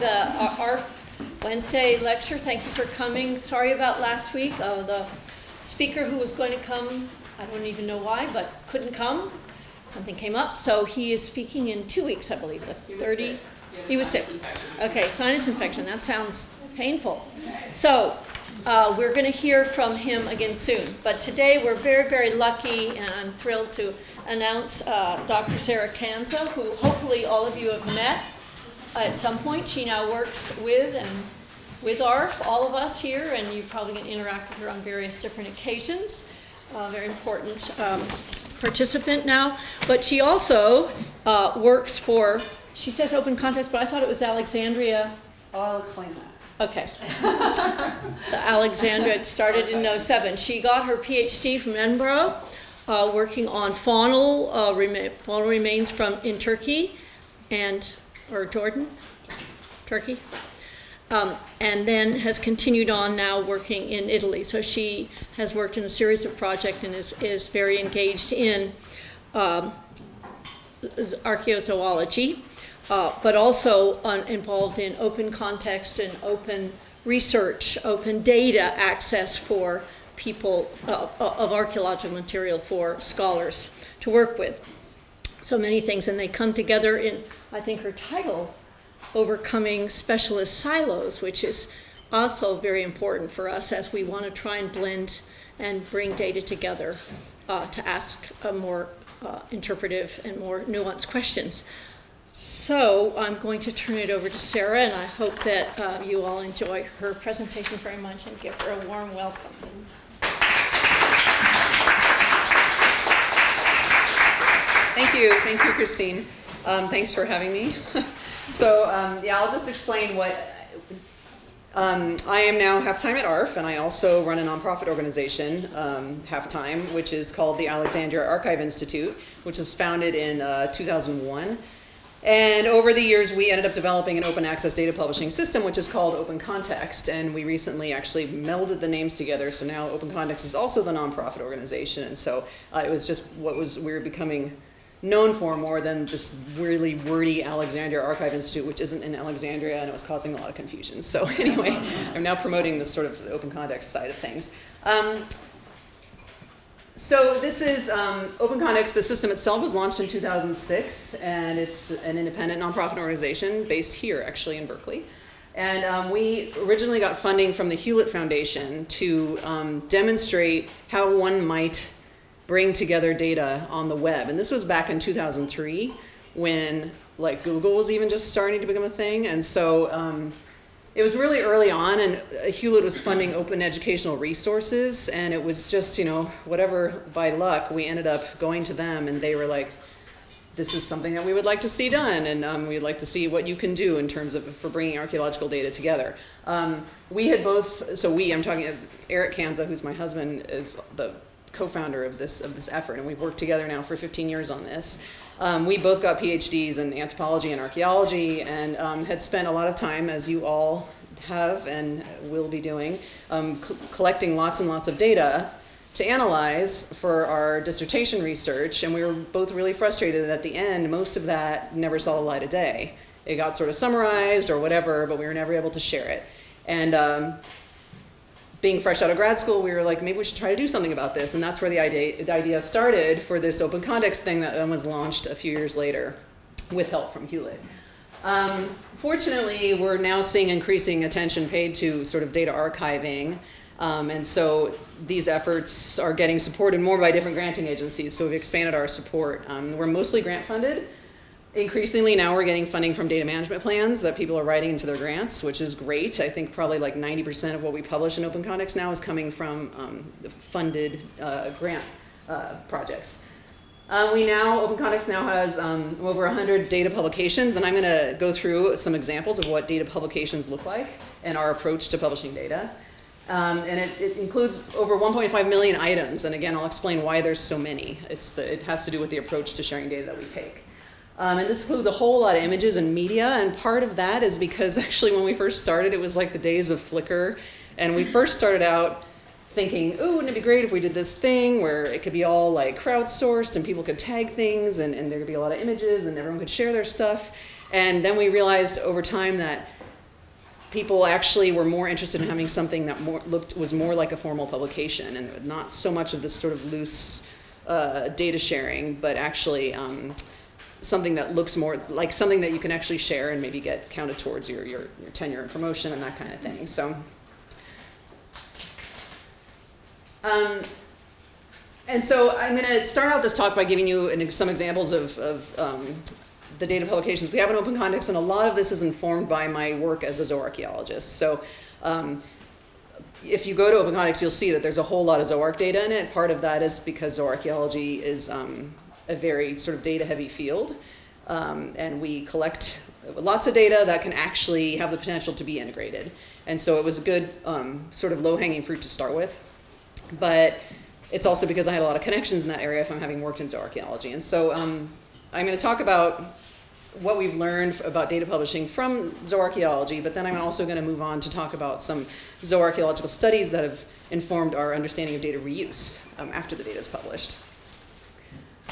The ARF Wednesday lecture, thank you for coming. Sorry about last week. Uh, the speaker who was going to come, I don't even know why, but couldn't come. Something came up, so he is speaking in two weeks, I believe, the 30. He was sick. Okay, sinus infection. That sounds painful. So uh, we're going to hear from him again soon. But today we're very, very lucky, and I'm thrilled to announce uh, Dr. Sarah Kansa, who hopefully all of you have met at some point. She now works with and with ARF, all of us here, and you probably can interact with her on various different occasions. Uh, very important um, participant now. But she also uh, works for, she says open context, but I thought it was Alexandria. Oh, I'll explain that. Okay. Alexandria it started in 07. She got her PhD from Edinburgh, uh, working on faunal, uh, rema faunal remains from in Turkey and or Jordan, Turkey, um, and then has continued on now working in Italy. So she has worked in a series of projects and is, is very engaged in um, archaeozoology, uh, but also on, involved in open context and open research, open data access for people uh, of archaeological material for scholars to work with. So many things, and they come together in I think her title, Overcoming Specialist Silos, which is also very important for us as we want to try and blend and bring data together uh, to ask more uh, interpretive and more nuanced questions. So I'm going to turn it over to Sarah, and I hope that uh, you all enjoy her presentation very much and give her a warm welcome. Thank you. Thank you, Christine. Um, thanks for having me. so um, yeah, I'll just explain what um, I am now half-time at ARF, and I also run a nonprofit organization um, half-time, which is called the Alexandria Archive Institute, which was founded in uh, 2001. And over the years, we ended up developing an open access data publishing system, which is called Open Context. And we recently actually melded the names together. So now Open Context is also the nonprofit organization. And so uh, it was just what was, we were becoming known for more than this really wordy Alexandria Archive Institute, which isn't in Alexandria, and it was causing a lot of confusion. So anyway, I'm now promoting this sort of open context side of things. Um, so this is um, Open Context. The system itself was launched in 2006, and it's an independent nonprofit organization based here, actually, in Berkeley. And um, we originally got funding from the Hewlett Foundation to um, demonstrate how one might bring together data on the web. And this was back in 2003 when like Google was even just starting to become a thing. And so um, it was really early on and Hewlett was funding open educational resources and it was just, you know, whatever by luck, we ended up going to them and they were like, this is something that we would like to see done and um, we'd like to see what you can do in terms of for bringing archaeological data together. Um, we had both, so we, I'm talking, Eric Kansa, who's my husband, is the co-founder of this of this effort, and we've worked together now for 15 years on this. Um, we both got PhDs in anthropology and archaeology, and um, had spent a lot of time, as you all have and will be doing, um, collecting lots and lots of data to analyze for our dissertation research. And we were both really frustrated that at the end, most of that never saw the light of day. It got sort of summarized or whatever, but we were never able to share it. And um, being fresh out of grad school, we were like, maybe we should try to do something about this. And that's where the idea, the idea started for this open context thing that then was launched a few years later with help from Hewlett. Um, fortunately, we're now seeing increasing attention paid to sort of data archiving. Um, and so these efforts are getting supported more by different granting agencies. So we've expanded our support. Um, we're mostly grant funded. Increasingly now we're getting funding from data management plans that people are writing into their grants, which is great. I think probably like 90% of what we publish in Open Context now is coming from um, funded uh, grant uh, projects. Uh, we now, Open Context now has um, over 100 data publications, and I'm going to go through some examples of what data publications look like and our approach to publishing data. Um, and it, it, includes over 1.5 million items, and again, I'll explain why there's so many. It's the, it has to do with the approach to sharing data that we take. Um, and this includes a whole lot of images and media, and part of that is because actually when we first started, it was like the days of Flickr, and we first started out thinking, oh, wouldn't it be great if we did this thing where it could be all like crowdsourced and people could tag things and, and there could be a lot of images and everyone could share their stuff. And then we realized over time that people actually were more interested in having something that more looked was more like a formal publication and not so much of this sort of loose uh, data sharing, but actually um, something that looks more like something that you can actually share and maybe get counted towards your, your, your tenure and promotion and that kind of thing. So, um, and so I'm going to start out this talk by giving you an, some examples of, of um, the data publications we have in open context, and a lot of this is informed by my work as a zooarchaeologist. So um, if you go to open context, you'll see that there's a whole lot of zooarch data in it. Part of that is because zooarchaeology is um, a very sort of data heavy field. Um, and we collect lots of data that can actually have the potential to be integrated. And so it was a good um, sort of low hanging fruit to start with. But it's also because I had a lot of connections in that area from having worked in zooarchaeology. And so um, I'm going to talk about what we've learned about data publishing from zooarchaeology, but then I'm also going to move on to talk about some zooarchaeological studies that have informed our understanding of data reuse um, after the data is published.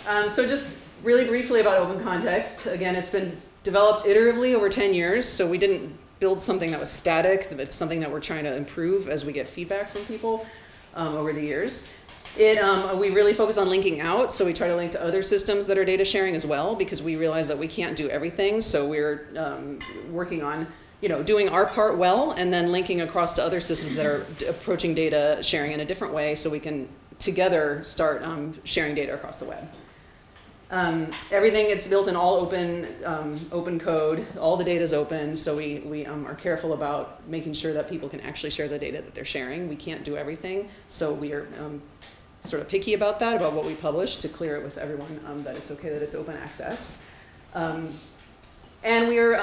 Um, so just really briefly about open context. Again, it's been developed iteratively over 10 years, so we didn't build something that was static. It's something that we're trying to improve as we get feedback from people um, over the years. It, um, we really focus on linking out, so we try to link to other systems that are data sharing as well, because we realize that we can't do everything. So we're um, working on, you know, doing our part well, and then linking across to other systems that are approaching data sharing in a different way, so we can together start um, sharing data across the web. Um, everything it's built in all open um, open code. All the data is open, so we we um, are careful about making sure that people can actually share the data that they're sharing. We can't do everything, so we are um, sort of picky about that, about what we publish, to clear it with everyone um, that it's okay that it's open access. Um, and we are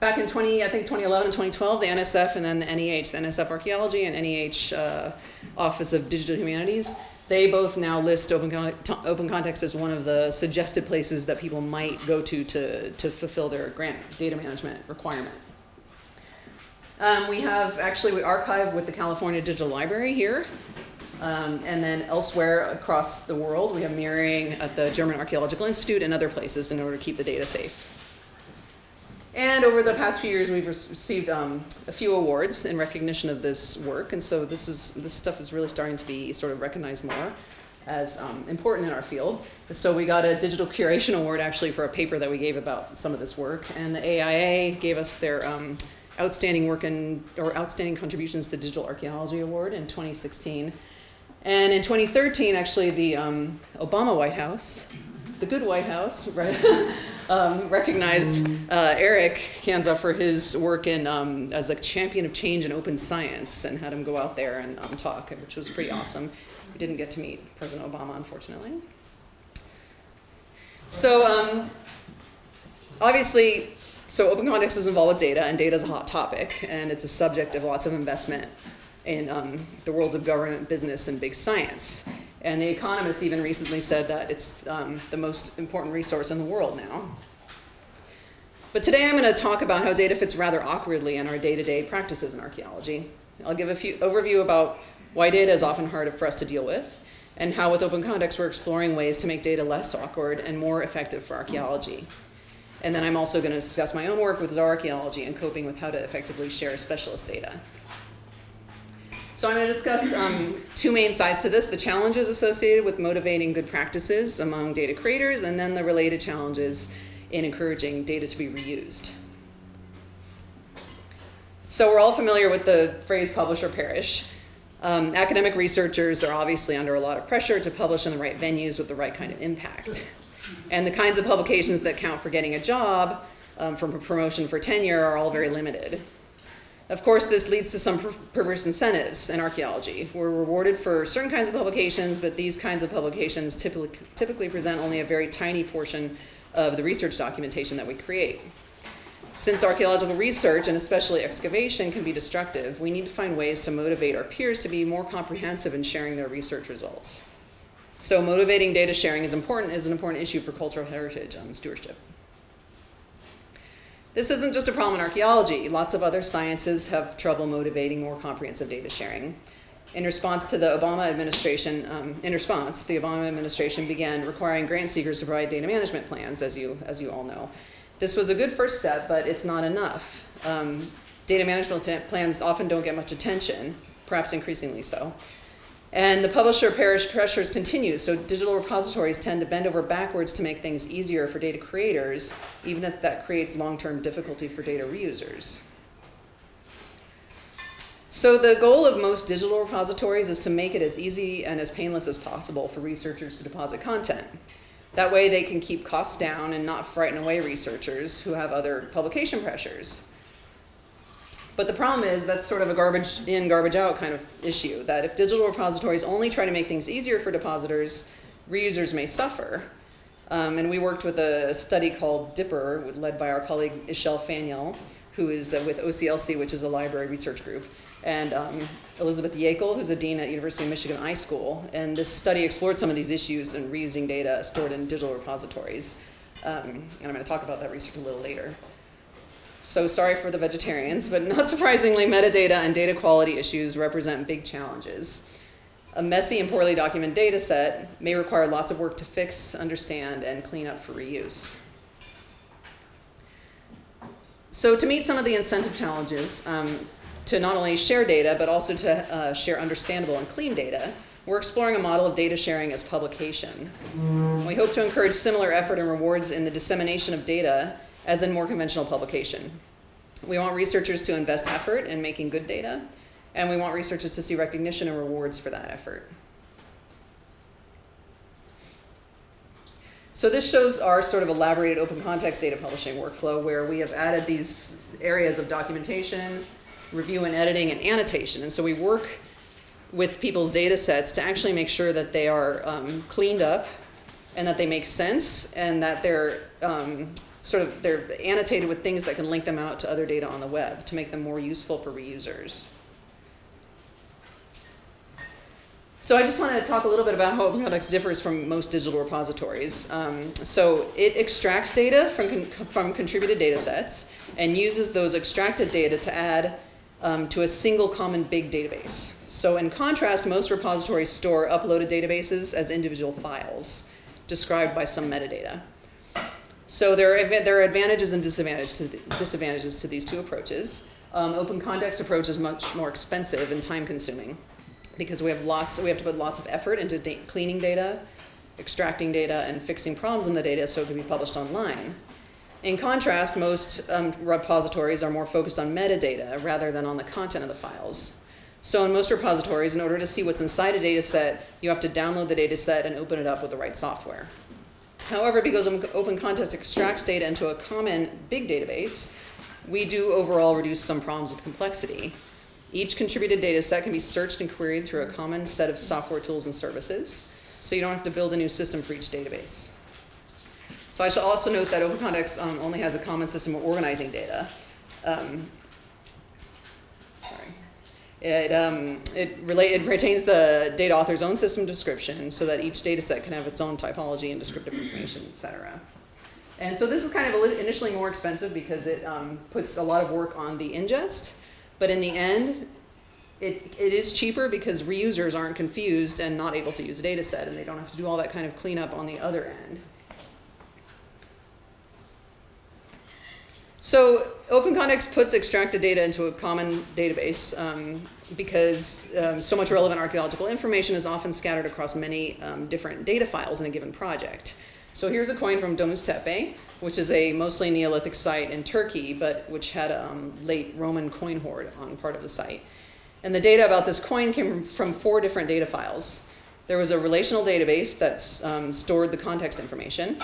back in 20, I think 2011 and 2012, the NSF and then the NEH, the NSF Archaeology and NEH uh, Office of Digital Humanities they both now list open, con open context as one of the suggested places that people might go to to, to fulfill their grant data management requirement. Um, we have actually, we archive with the California Digital Library here. Um, and then elsewhere across the world, we have mirroring at the German Archaeological Institute and other places in order to keep the data safe. And over the past few years, we've received um, a few awards in recognition of this work, and so this is this stuff is really starting to be sort of recognized more as um, important in our field. So we got a digital curation award actually for a paper that we gave about some of this work, and the AIA gave us their um, outstanding work in or outstanding contributions to digital archaeology award in 2016. And in 2013, actually, the um, Obama White House the good White House, right, um, recognized uh, Eric Kansa for his work in um, as a champion of change in open science and had him go out there and um, talk, which was pretty awesome. We didn't get to meet President Obama, unfortunately. So um, obviously, so open context is involved with data, and data is a hot topic, and it's a subject of lots of investment in um, the worlds of government, business, and big science. And The Economist even recently said that it's um, the most important resource in the world now. But today I'm going to talk about how data fits rather awkwardly in our day-to-day practices in archaeology. I'll give a few overview about why data is often hard for us to deal with, and how with open context we're exploring ways to make data less awkward and more effective for archaeology. And then I'm also going to discuss my own work with zooarchaeology and coping with how to effectively share specialist data. So I'm going to discuss um, two main sides to this, the challenges associated with motivating good practices among data creators, and then the related challenges in encouraging data to be reused. So we're all familiar with the phrase publish or perish. Um, academic researchers are obviously under a lot of pressure to publish in the right venues with the right kind of impact. And the kinds of publications that count for getting a job um, from promotion for tenure are all very limited. Of course, this leads to some per perverse incentives in archaeology. We're rewarded for certain kinds of publications, but these kinds of publications typically, typically present only a very tiny portion of the research documentation that we create. Since archaeological research, and especially excavation, can be destructive, we need to find ways to motivate our peers to be more comprehensive in sharing their research results. So motivating data sharing is important is an important issue for cultural heritage um, stewardship. This isn't just a problem in archaeology. Lots of other sciences have trouble motivating more comprehensive data sharing. In response to the Obama administration, um, in response, the Obama administration began requiring grant seekers to provide data management plans, as you, as you all know. This was a good first step, but it's not enough. Um, Data management plans often don't get much attention, perhaps increasingly so. And the publisher parish pressures continue, so digital repositories tend to bend over backwards to make things easier for data creators, even if that creates long term difficulty for data reusers. So, the goal of most digital repositories is to make it as easy and as painless as possible for researchers to deposit content. That way, they can keep costs down and not frighten away researchers who have other publication pressures. But the problem is that's sort of a garbage in, garbage out kind of issue. That if digital repositories only try to make things easier for depositors, reusers may suffer. Um, and we worked with a study called DIPIR, led by our colleague Ixchel Faniel, who is uh, with OCLC, which is a library research group, and um, Elizabeth Yakel, who's a dean at University of Michigan iSchool. And this study explored some of these issues in reusing data stored in digital repositories. Um, and I'm going to talk about that research a little later. So sorry for the vegetarians, but not surprisingly, metadata and data quality issues represent big challenges. A messy and poorly documented data set may require lots of work to fix, understand, and clean up for reuse. So to meet some of the incentive challenges, um, to not only share data, but also to uh, share understandable and clean data, we're exploring a model of data sharing as publication. We hope to encourage similar effort and rewards in the dissemination of data as in more conventional publication. We want researchers to invest effort in making good data, and we want researchers to see recognition and rewards for that effort. So this shows our sort of elaborated open context data publishing workflow where we have added these areas of documentation, review and editing, and annotation. And so we work with people's data sets to actually make sure that they are um, cleaned up and that they make sense and that they're um, sort of they're annotated with things that can link them out to other data on the web to make them more useful for reusers. So I just want to talk a little bit about how OpenContext differs from most digital repositories. Um, so it extracts data from, con from contributed data sets and uses those extracted data to add um, to a single common big database. So in contrast, most repositories store uploaded databases as individual files described by some metadata. So there are, there are advantages and disadvantages to, the, disadvantages to these two approaches. Um, open context approach is much more expensive and time consuming because we have lots, we have to put lots of effort into da cleaning data, extracting data, and fixing problems in the data so it can be published online. In contrast, most um, repositories are more focused on metadata rather than on the content of the files. So in most repositories, in order to see what's inside a data set, you have to download the data set and open it up with the right software. However, because Open Context extracts data into a common big database, we do overall reduce some problems with complexity. Each contributed data set can be searched and queried through a common set of software tools and services, so you don't have to build a new system for each database. So I should also note that Open Context um, only has a common system of organizing data. Um, it, um, it, relate, it retains the data author's own system description so that each data set can have its own typology and descriptive information, et cetera. And so this is kind of initially more expensive because it um, puts a lot of work on the ingest, but in the end, it, it is cheaper because reusers aren't confused and not able to use a data set and they don't have to do all that kind of cleanup on the other end. So Open Context puts extracted data into a common database um, because um, so much relevant archaeological information is often scattered across many um, different data files in a given project. So here's a coin from Domuztepe, which is a mostly Neolithic site in Turkey, but which had a um, late Roman coin hoard on part of the site. And the data about this coin came from, four different data files. There was a relational database that um, stored the context information.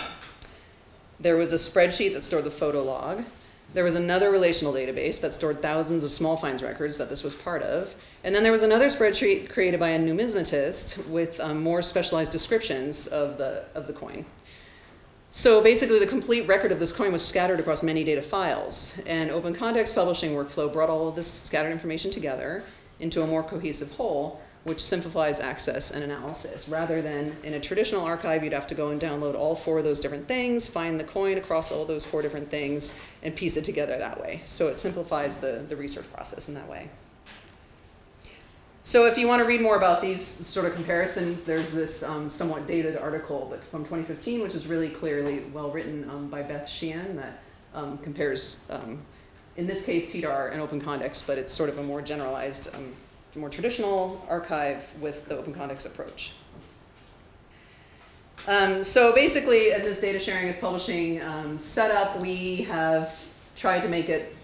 There was a spreadsheet that stored the photo log. There was another relational database that stored thousands of small finds records that this was part of. And then there was another spreadsheet created by a numismatist with um, more specialized descriptions of the, of the coin. So basically, the complete record of this coin was scattered across many data files. And Open Context Publishing Workflow brought all of this scattered information together into a more cohesive whole which simplifies access and analysis. Rather than in a traditional archive, you'd have to go and download all four of those different things, find the coin across all those four different things, and piece it together that way. So it simplifies the, the research process in that way. So if you want to read more about these sort of comparisons, there's this um, somewhat dated article but from 2015, which is really clearly well written um, by Beth Sheehan that um, compares um, in this case, TDAR and Open Context, but it's sort of a more generalized, um, more traditional archive with the Open Context approach. Um, so basically, in this data sharing is publishing um, setup, we have tried to make it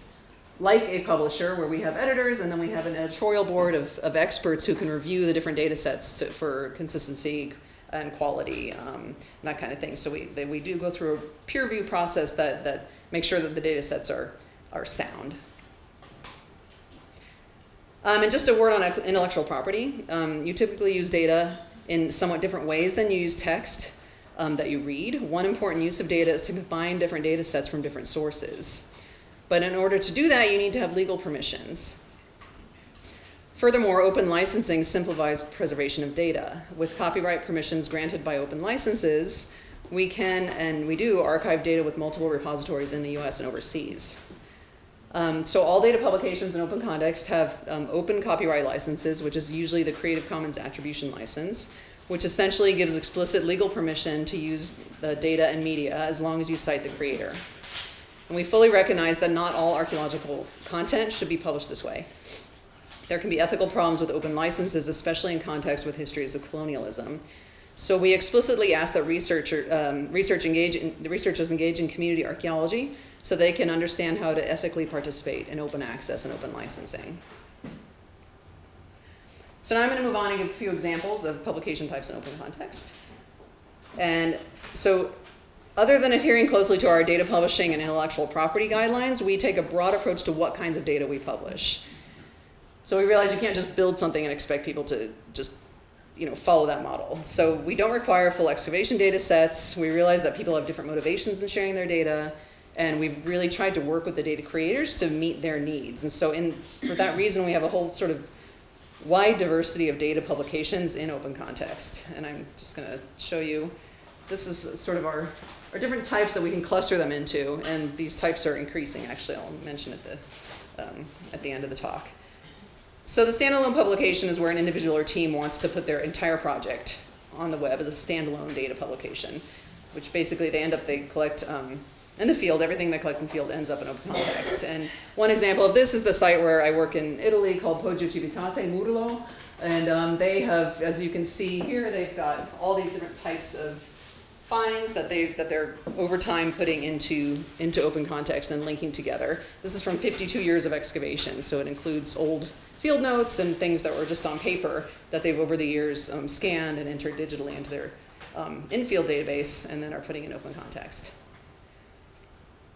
like a publisher where we have editors and then we have an editorial board of, of experts who can review the different data sets to, for consistency and quality um, and that kind of thing. So we, we do go through a peer review process that, that makes sure that the data sets are, are sound. Um, and just a word on intellectual property. Um, you typically use data in somewhat different ways than you use text um, that you read. One important use of data is to combine different data sets from different sources. But in order to do that, you need to have legal permissions. Furthermore, open licensing simplifies preservation of data. With copyright permissions granted by open licenses, we can, and we do, archive data with multiple repositories in the US and overseas. Um, so all data publications in open context have um, open copyright licenses, which is usually the Creative Commons Attribution License, which essentially gives explicit legal permission to use the data and media as long as you cite the creator. And we fully recognize that not all archaeological content should be published this way. There can be ethical problems with open licenses, especially in context with histories of colonialism. So we explicitly ask that researcher, um, research engage in, researchers engage in community archaeology so they can understand how to ethically participate in open access and open licensing. So now I'm going to move on and give a few examples of publication types in open context. And so other than adhering closely to our data publishing and intellectual property guidelines, we take a broad approach to what kinds of data we publish. So we realize you can't just build something and expect people to just you know, follow that model. So we don't require full excavation data sets. We realize that people have different motivations in sharing their data. And we've really tried to work with the data creators to meet their needs. And so in, for that reason, we have a whole sort of wide diversity of data publications in open context. And I'm just going to show you, this is sort of our are different types that we can cluster them into, and these types are increasing. Actually, I'll mention at the um, at the end of the talk. So the standalone publication is where an individual or team wants to put their entire project on the web as a standalone data publication, which basically they end up they collect um, in the field. Everything they collect in the field ends up in open context. And one example of this is the site where I work in Italy called Poggio Civitate Murlo. And um, they have, as you can see here, they've got all these different types of finds that they that they're over time putting into into open context and linking together. This is from 52 years of excavation, so it includes old field notes and things that were just on paper that they've over the years um, scanned and entered digitally into their um, in-field database and then are putting in open context.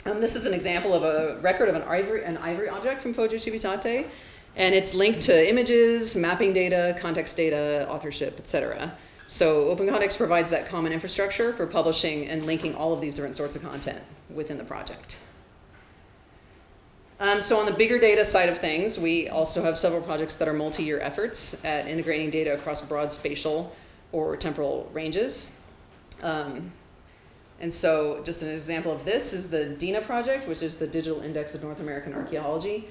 Um, this is an example of a record of an ivory, an ivory object from Poggio Civitate, and it's linked to images, mapping data, context data, authorship, etc. So Open Context provides that common infrastructure for publishing and linking all of these different sorts of content within the project. Um, so on the bigger data side of things, we also have several projects that are multi-year efforts at integrating data across broad spatial or temporal ranges. Um, and so just an example of this is the DINAA project, which is the Digital Index of North American Archaeology.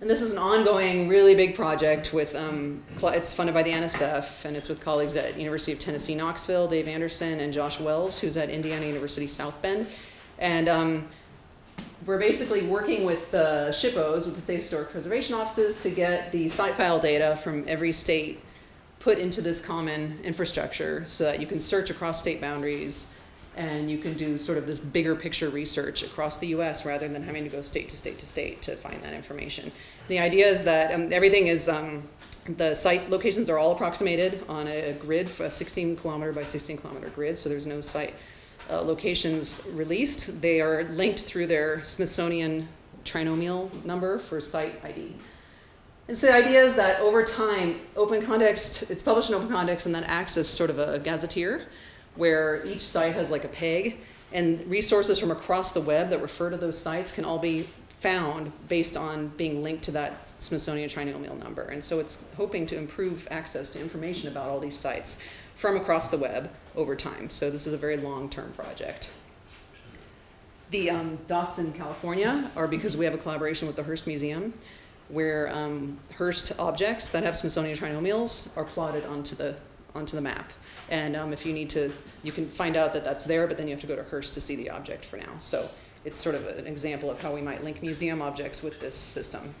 And this is an ongoing, really big project with, um, it's funded by the NSF, and it's with colleagues at University of Tennessee, Knoxville, Dave Anderson, and Josh Wells, who's at Indiana University, South Bend. And um, we're basically working with the SHPOs, with the State Historic Preservation Offices, to get the site file data from every state put into this common infrastructure so that you can search across state boundaries and you can do sort of this bigger picture research across the US rather than having to go state to state to state to find that information. The idea is that um, everything is, um, the site locations are all approximated on a grid, a 16 kilometer by 16 kilometer grid, so there's no site uh, locations released. They are linked through their Smithsonian trinomial number for site ID. And so the idea is that over time, open context, it's published in open context and that acts as sort of a gazetteer where each site has like a peg, and resources from across the web that refer to those sites can all be found based on being linked to that Smithsonian trinomial number. And so it's hoping to improve access to information about all these sites from across the web over time. So this is a very long-term project. The um, dots in California are because we have a collaboration with the Hearst Museum where um, Hearst objects that have Smithsonian trinomials are plotted onto the, onto the map. And um, if you need to, you can find out that that's there, but then you have to go to Hearst to see the object for now. So it's sort of an example of how we might link museum objects with this system.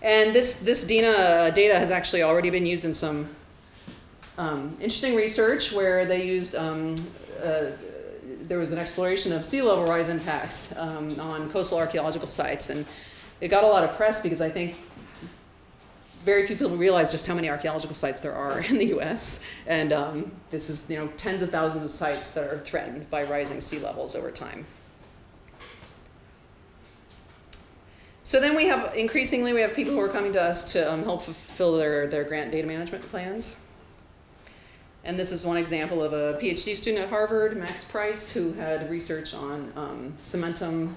And this, this DINAA data has actually already been used in some um, interesting research where they used, um, uh, there was an exploration of sea level rise impacts um, on coastal archaeological sites. And it got a lot of press because I think very few people realize just how many archaeological sites there are in the U.S. And um, this is, you know, tens of thousands of sites that are threatened by rising sea levels over time. So then we have, increasingly, we have people who are coming to us to um, help fulfill their, their grant data management plans. And this is one example of a PhD student at Harvard, Max Price, who had research on um, cementum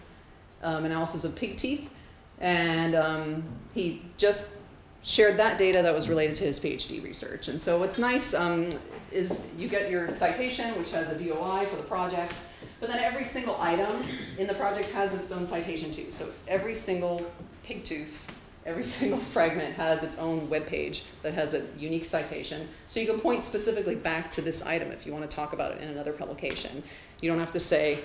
um, analysis of pig teeth. And um, he just shared that data that was related to his PhD research. And so what's nice um, is you get your citation, which has a DOI for the project, but then every single item in the project has its own citation too. So every single pig tooth, every single fragment has its own web page that has a unique citation. So you can point specifically back to this item if you want to talk about it in another publication. You don't have to say,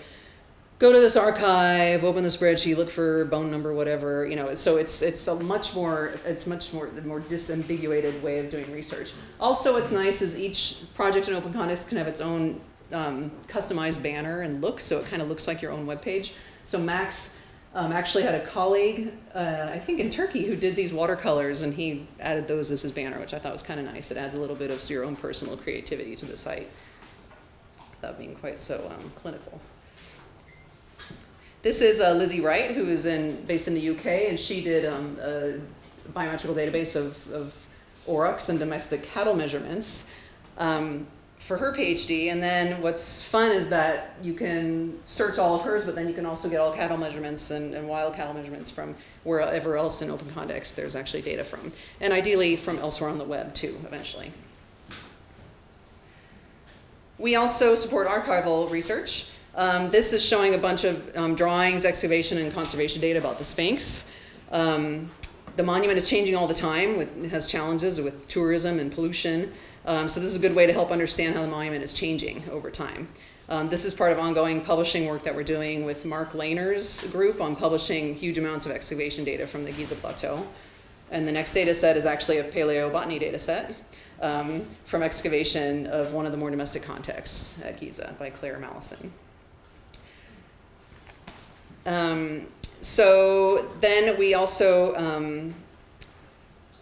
go to this archive, open the spreadsheet, look for bone number, whatever, you know, so it's, it's a much more, it's much more, more disambiguated way of doing research. Also, what's nice is each project in Open Context can have its own um, customized banner and look, so it kind of looks like your own web page. So Max um, actually had a colleague, uh, I think in Turkey, who did these watercolors, and he added those as his banner, which I thought was kind of nice. It adds a little bit of your own personal creativity to the site, without being quite so um, clinical. This is uh, Lizzie Wright, who is in, based in the UK, and she did um, a biometrical database of, of aurochs and domestic cattle measurements um, for her PhD. And then what's fun is that you can search all of hers, but then you can also get all cattle measurements and, and wild cattle measurements from wherever else in open context there's actually data from. And ideally from elsewhere on the web too, eventually. We also support archival research. Um, this is showing a bunch of um, drawings, excavation, and conservation data about the Sphinx. Um, the monument is changing all the time. With, it has challenges with tourism and pollution. Um, so this is a good way to help understand how the monument is changing over time. Um, this is part of ongoing publishing work that we're doing with Mark Lehner's group on publishing huge amounts of excavation data from the Giza Plateau. And the next data set is actually a paleobotany data set um, from excavation of one of the more domestic contexts at Giza by Claire Malleson. Um, so then we also um,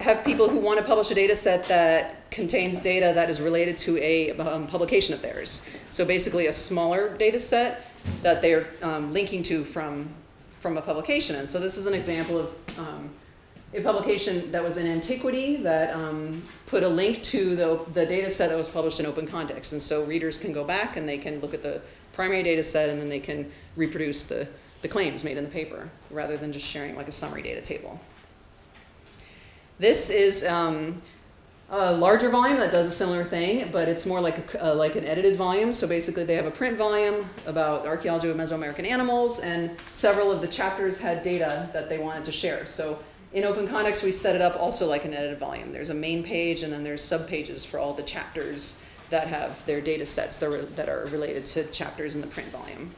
have people who want to publish a data set that contains data that is related to a um, publication of theirs. So basically a smaller data set that they're um, linking to from, from a publication. And so this is an example of um, a publication that was in Antiquity that um, put a link to the, the data set that was published in open context. And so readers can go back and they can look at the primary data set and then they can reproduce the, the claims made in the paper rather than just sharing like a summary data table. This is um, a larger volume that does a similar thing, but it's more like, a, uh, like an edited volume. So basically they have a print volume about archaeology of Mesoamerican animals and several of the chapters had data that they wanted to share. So in Open Context, we set it up also like an edited volume. There's a main page and then there's subpages for all the chapters that have their data sets that are, that are related to chapters in the print volume.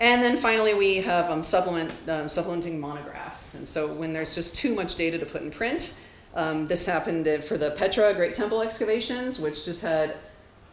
And then finally, we have um, supplement, um, supplementing monographs. And so when there's just too much data to put in print, um, this happened for the Petra Great Temple excavations, which just had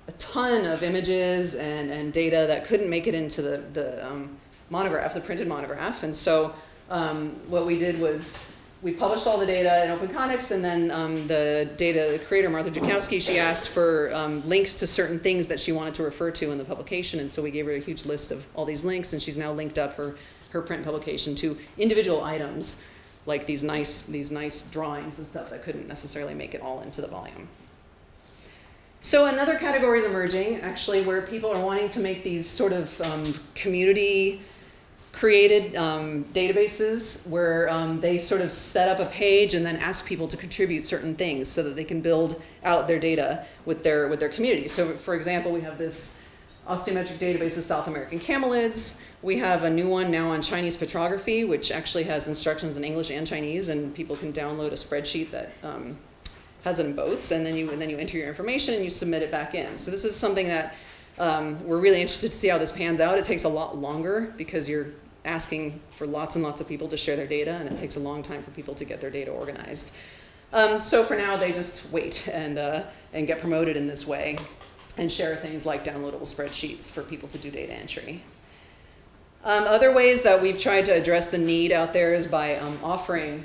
a ton of images and, and data that couldn't make it into the, the um, monograph, the printed monograph. And so um, what we did was we published all the data in open and then um, the data creator martha Joukowsky she asked for um, links to certain things that she wanted to refer to in the publication and so we gave her a huge list of all these links and she's now linked up her, her print publication to individual items like these nice these nice drawings and stuff that couldn't necessarily make it all into the volume. So another category is emerging actually where people are wanting to make these sort of um, community created um, databases where um, they sort of set up a page and then ask people to contribute certain things so that they can build out their data with their with their community. So, for example, we have this osteometric database of South American camelids. We have a new one now on Chinese petrography, which actually has instructions in English and Chinese, and people can download a spreadsheet that um, has it in both, and then you and then you enter your information and you submit it back in. So this is something that um, we're really interested to see how this pans out. It takes a lot longer because you're asking for lots and lots of people to share their data, and it takes a long time for people to get their data organized. Um, so for now, they just wait and uh, and get promoted in this way, and share things like downloadable spreadsheets for people to do data entry. Um, other ways that we've tried to address the need out there is by um, offering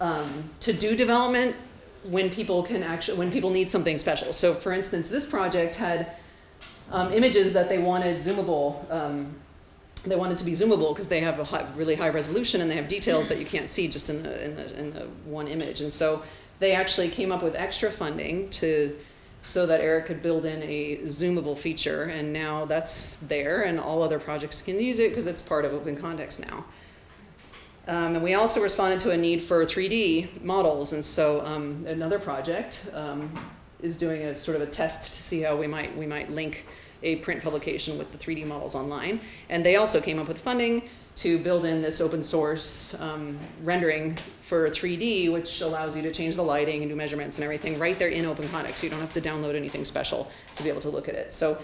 um, to do development when people can actually when people need something special. So, for instance, this project had um, images that they wanted zoomable. They wanted to be zoomable because they have a high, really high resolution and they have details that you can't see just in the, in the in the one image. And so they actually came up with extra funding to so that Eric could build in a zoomable feature, and now that's there, and all other projects can use it because it's part of Open Context now. Um, and we also responded to a need for 3D models, and so um, another project um, is doing a sort of a test to see how we might we might link a print publication with the 3D models online. And they also came up with funding to build in this open source um, rendering for 3D, which allows you to change the lighting and do measurements and everything right there in Open Context. So you don't have to download anything special to be able to look at it. So,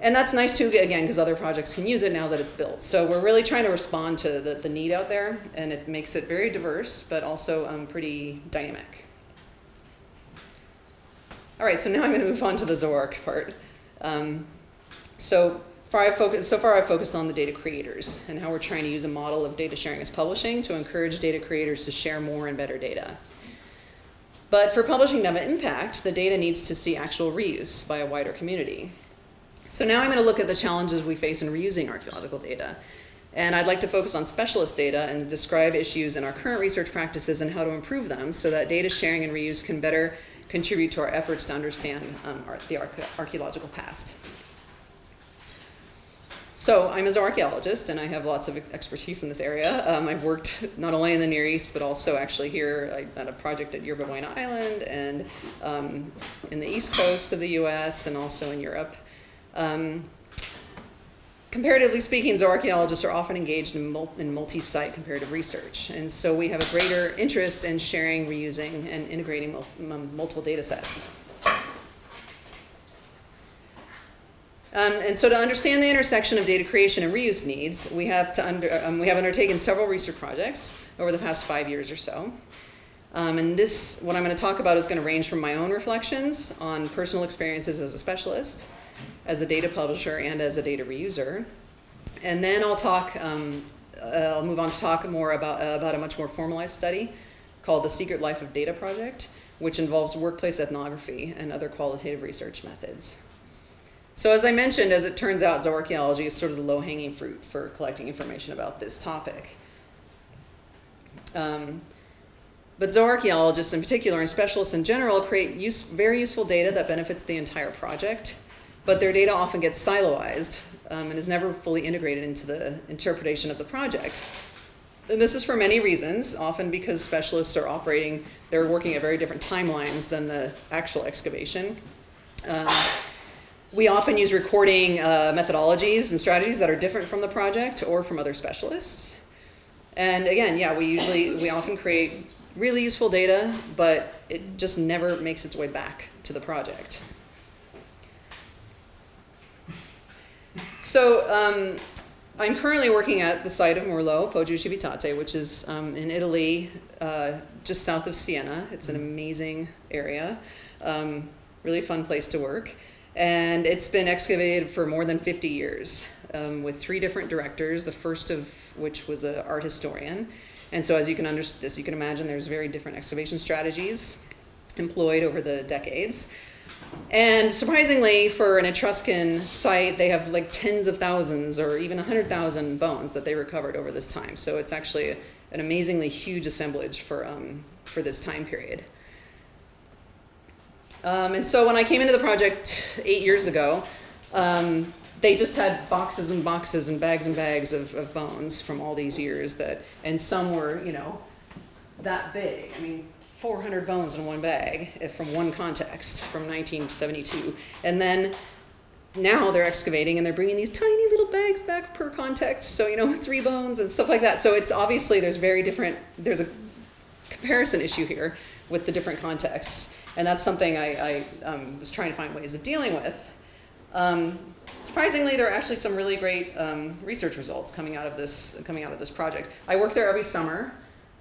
and that's nice too, again, because other projects can use it now that it's built. So we're really trying to respond to the, the need out there, and it makes it very diverse, but also um, pretty dynamic. All right, so now I'm going to move on to the Zooarch part. Um, so far so far I've focused on the data creators and how we're trying to use a model of data sharing as publishing to encourage data creators to share more and better data. But for publishing to have an impact, the data needs to see actual reuse by a wider community. So now I'm going to look at the challenges we face in reusing archaeological data. And I'd like to focus on specialist data and describe issues in our current research practices and how to improve them so that data sharing and reuse can better contribute to our efforts to understand um, our, the archaeological past. So I'm a zooarchaeologist, and I have lots of expertise in this area. Um, I've worked not only in the Near East, but also actually here I had a project at Yerba Buena Island and um, in the East Coast of the U.S. and also in Europe. Um, comparatively speaking, zooarchaeologists are often engaged in, mul in multi-site comparative research, and so we have a greater interest in sharing, reusing, and integrating mul multiple data sets. Um, and so to understand the intersection of data creation and reuse needs, we have, to under, um, we have undertaken several research projects over the past five years or so. Um, and this, what I'm going to talk about is going to range from my own reflections on personal experiences as a specialist, as a data publisher, and as a data reuser. And then I'll talk, um, uh, I'll move on to talk more about, uh, about a much more formalized study called the Secret Life of Data Project, which involves workplace ethnography and other qualitative research methods. So as I mentioned, as it turns out, zooarchaeology is sort of the low-hanging fruit for collecting information about this topic. Um, but zooarchaeologists in particular and specialists in general create use, very useful data that benefits the entire project, but their data often gets siloized um, and is never fully integrated into the interpretation of the project. And this is for many reasons, often because specialists are operating, they're working at very different timelines than the actual excavation. Um, we often use recording uh, methodologies and strategies that are different from the project or from other specialists. And again, yeah, we usually, we often create really useful data, but it just never makes its way back to the project. So um, I'm currently working at the site of Murlo, Poggio Civitate, which is um, in Italy, uh, just south of Siena. It's an amazing area, um, really fun place to work and it's been excavated for more than 50 years um, with three different directors, the first of which was an art historian. And so as you can as you can imagine, there's very different excavation strategies employed over the decades. And surprisingly, for an Etruscan site, they have like tens of thousands or even 100,000 bones that they recovered over this time. So it's actually an amazingly huge assemblage for, um, for this time period. Um, and so when I came into the project eight years ago, um, they just had boxes and boxes and bags and bags of, of bones from all these years that, and some were, you know, that big. I mean, 400 bones in one bag from one context from 1972. And then now they're excavating and they're bringing these tiny little bags back per context. So, you know, three bones and stuff like that. So it's obviously there's very different, there's a comparison issue here with the different contexts. And that's something I, I um, was trying to find ways of dealing with. Um, surprisingly, there are actually some really great um, research results coming out of this coming out of this project. I work there every summer,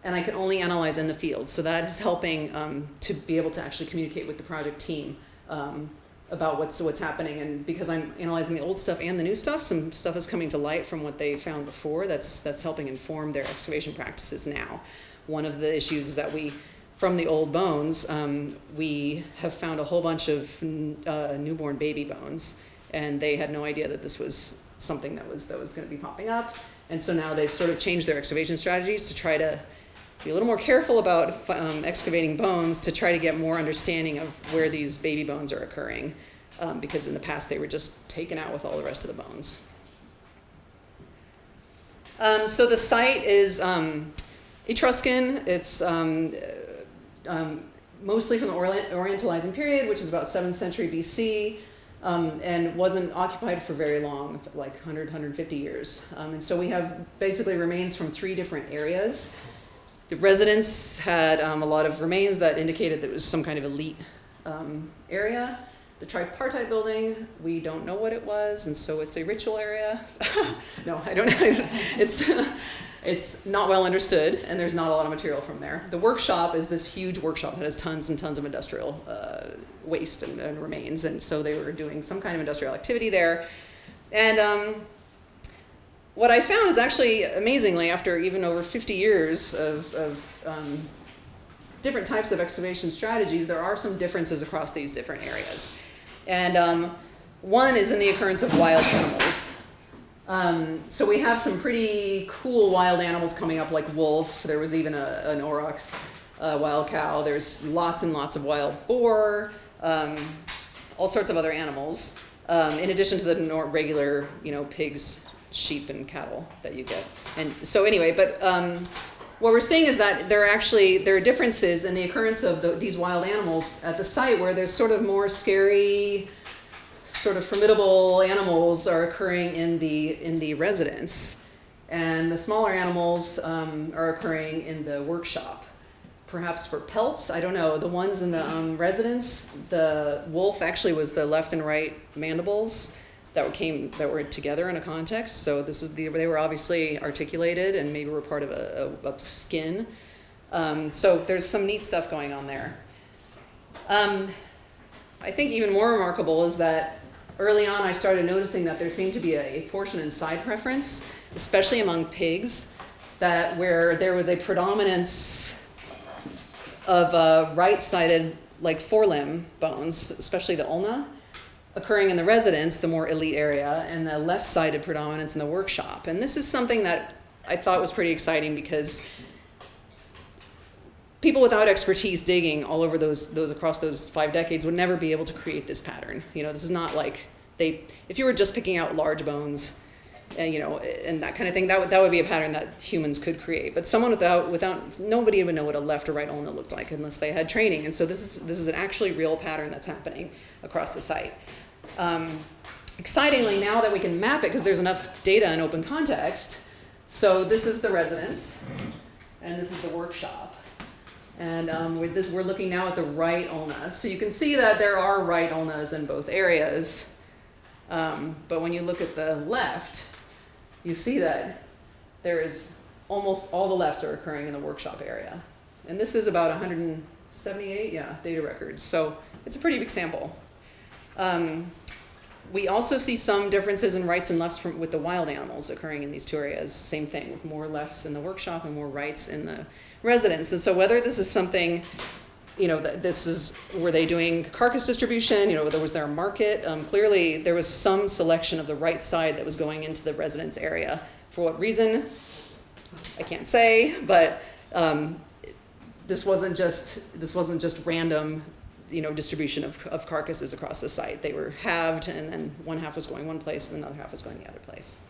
and I can only analyze in the field, so that is helping um, to be able to actually communicate with the project team um, about what's what's happening. And because I'm analyzing the old stuff and the new stuff, some stuff is coming to light from what they found before. That's that's helping inform their excavation practices now. One of the issues is that we from the old bones, um, we have found a whole bunch of uh, newborn baby bones, and they had no idea that this was something that was that was going to be popping up. And so now they've sort of changed their excavation strategies to try to be a little more careful about um, excavating bones to try to get more understanding of where these baby bones are occurring, um, because in the past they were just taken out with all the rest of the bones. Um, so the site is um, Etruscan. It's um, mostly from the Orientalizing period, which is about 7th century BC, um, and wasn't occupied for very long, like 100, 150 years. Um, and so we have basically remains from three different areas. The residents had um, a lot of remains that indicated that it was some kind of elite um, area. The tripartite building, we don't know what it was, and so it's a ritual area. no, I don't know. It's it's not well understood, and there's not a lot of material from there. The workshop is this huge workshop that has tons and tons of industrial uh, waste and, and, remains, and so they were doing some kind of industrial activity there. And um, what I found is actually amazingly, after even over 50 years of, of um, different types of excavation strategies, there are some differences across these different areas. And um, one is in the occurrence of wild animals. Um, so we have some pretty cool wild animals coming up, like wolf. There was even a, an aurochs, a wild cow. There's lots and lots of wild boar, um, all sorts of other animals, um, in addition to the regular, you know, pigs, sheep, and cattle that you get. And so anyway, but um, what we're seeing is that there are actually there are differences in the occurrence of the, these wild animals at the site where there's sort of more scary sort of formidable animals are occurring in the in the residence, and the smaller animals um, are occurring in the workshop. Perhaps for pelts, I don't know. The ones in the um, residence, the wolf actually was the left and right mandibles that came that were together in a context. So this is the, they were obviously articulated and maybe were part of a, a, a skin. Um, so there's some neat stuff going on there. Um, I think even more remarkable is that early on I started noticing that there seemed to be a, portion in side preference, especially among pigs, that where there was a predominance of uh, right-sided like forelimb bones, especially the ulna, occurring in the residence, the more elite area, and the left-sided predominance in the workshop. And this is something that I thought was pretty exciting because people without expertise digging all over those those across those five decades would never be able to create this pattern. You know, this is not like they if you were just picking out large bones, uh, you know, and that kind of thing, that would that would be a pattern that humans could create. But someone without without nobody even know what a left or right ulna looked like unless they had training. And so this is this is an actually real pattern that's happening across the site. Um, excitingly, now that we can map it, because there's enough data in open context, so this is the residence, and this is the workshop. And um, with this, we're looking now at the right ulna. So you can see that there are right ulnas in both areas. Um, but when you look at the left, you see that there is almost all the lefts are occurring in the workshop area. And this is about 178, yeah, data records. So it's a pretty big sample. Um, we also see some differences in rights and lefts from, with the wild animals occurring in these two areas. Same thing, with more lefts in the workshop and more rights in the residence. And so whether this is something, you know, this is, were they doing carcass distribution, you know, whether was there a market? Um, clearly there was some selection of the right side that was going into the residence area. For what reason? I can't say, but um, this wasn't just, this wasn't just random you know, distribution of, of carcasses across the site. They were halved, and then one half was going one place, and the other half was going the other place.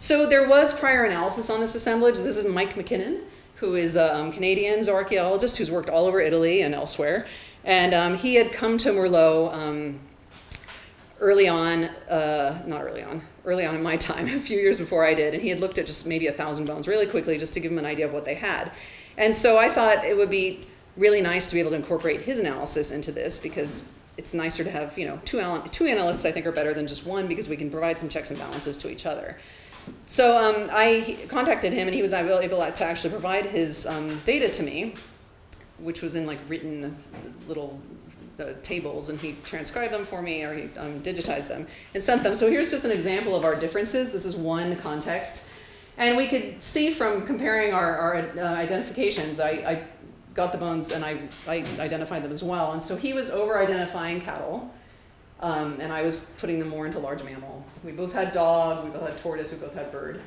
So there was prior analysis on this assemblage. This is Mike MacKinnon, who is a um, Canadian archaeologist who's worked all over Italy and elsewhere. And um, he had come to Murlo um, early on, uh, not early on, early on in my time, a few years before I did, and he had looked at just maybe a thousand bones really quickly just to give him an idea of what they had. And so I thought it would be really nice to be able to incorporate his analysis into this because it's nicer to have, you know, two, two analysts I think are better than just one because we can provide some checks and balances to each other. So um, I contacted him and he was able to actually provide his um, data to me, which was in like written little uh, tables and he transcribed them for me or he um, digitized them and sent them. So here's just an example of our differences. This is one context. And we could see from comparing our, our uh, identifications, I, I got the bones and I, I identified them as well. And so he was over identifying cattle. Um, and I was putting them more into large mammal. We both had dog, we both had tortoise, we both had bird.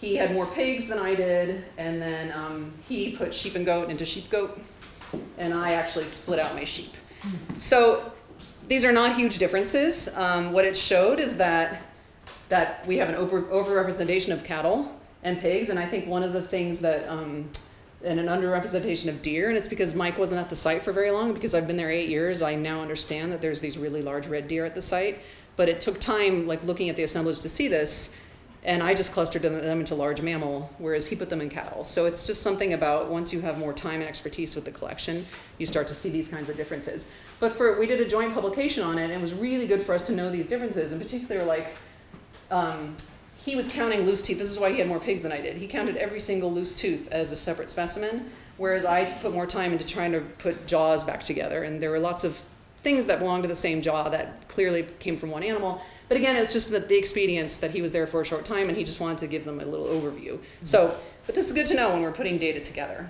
He had more pigs than I did, and then um, he put sheep and goat into sheep goat, and I actually split out my sheep. So these are not huge differences. Um, what it showed is that that we have an over overrepresentation of cattle and pigs, and I think one of the things that um, and an underrepresentation of deer, and it's because Mike wasn't at the site for very long. Because I've been there eight years, I now understand that there's these really large red deer at the site. But it took time, like looking at the assemblage, to see this, and I just clustered them, into large mammal, whereas he put them in cattle. So it's just something about once you have more time and expertise with the collection, you start to see these kinds of differences. But for we did a joint publication on it, and it was really good for us to know these differences, in particular, like. Um, he was counting loose teeth. This is why he had more pigs than I did. He counted every single loose tooth as a separate specimen, whereas I put more time into trying to put jaws back together. And there were lots of things that belonged to the same jaw that clearly came from one animal. But again, it's just that the expedience that he was there for a short time and he just wanted to give them a little overview. So, but this is good to know when we're putting data together.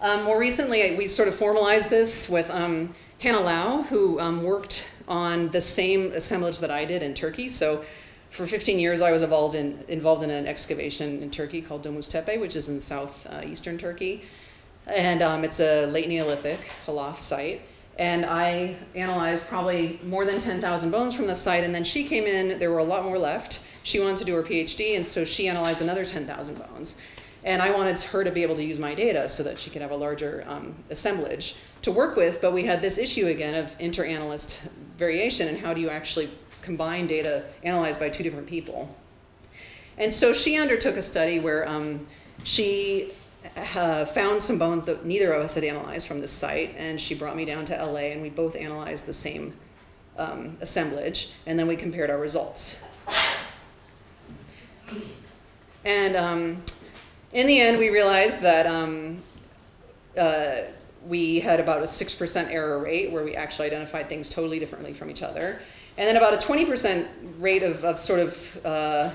Um, more recently, we sort of formalized this with um, Hannah Lau, who um, worked on the same assemblage that I did in Turkey. So for 15 years, I was involved in, involved in an excavation in Turkey called Domuztepe, which is in southeastern uh, Turkey. And um, it's a late Neolithic Halaf site. And I analyzed probably more than 10,000 bones from the site. And then she came in, there were a lot more left. She wanted to do her PhD, and so she analyzed another 10,000 bones. And I wanted her to be able to use my data so that she could have a larger um, assemblage to work with. But we had this issue again of inter-analyst variation and how do you actually combined data analyzed by two different people. And so she undertook a study where um, she uh, found some bones that neither of us had analyzed from this site, and she brought me down to LA, and we both analyzed the same um, assemblage, and then we compared our results. And um, in the end, we realized that um, uh, we had about a 6% error rate where we actually identified things totally differently from each other. And then about a 20% rate of, of sort of uh,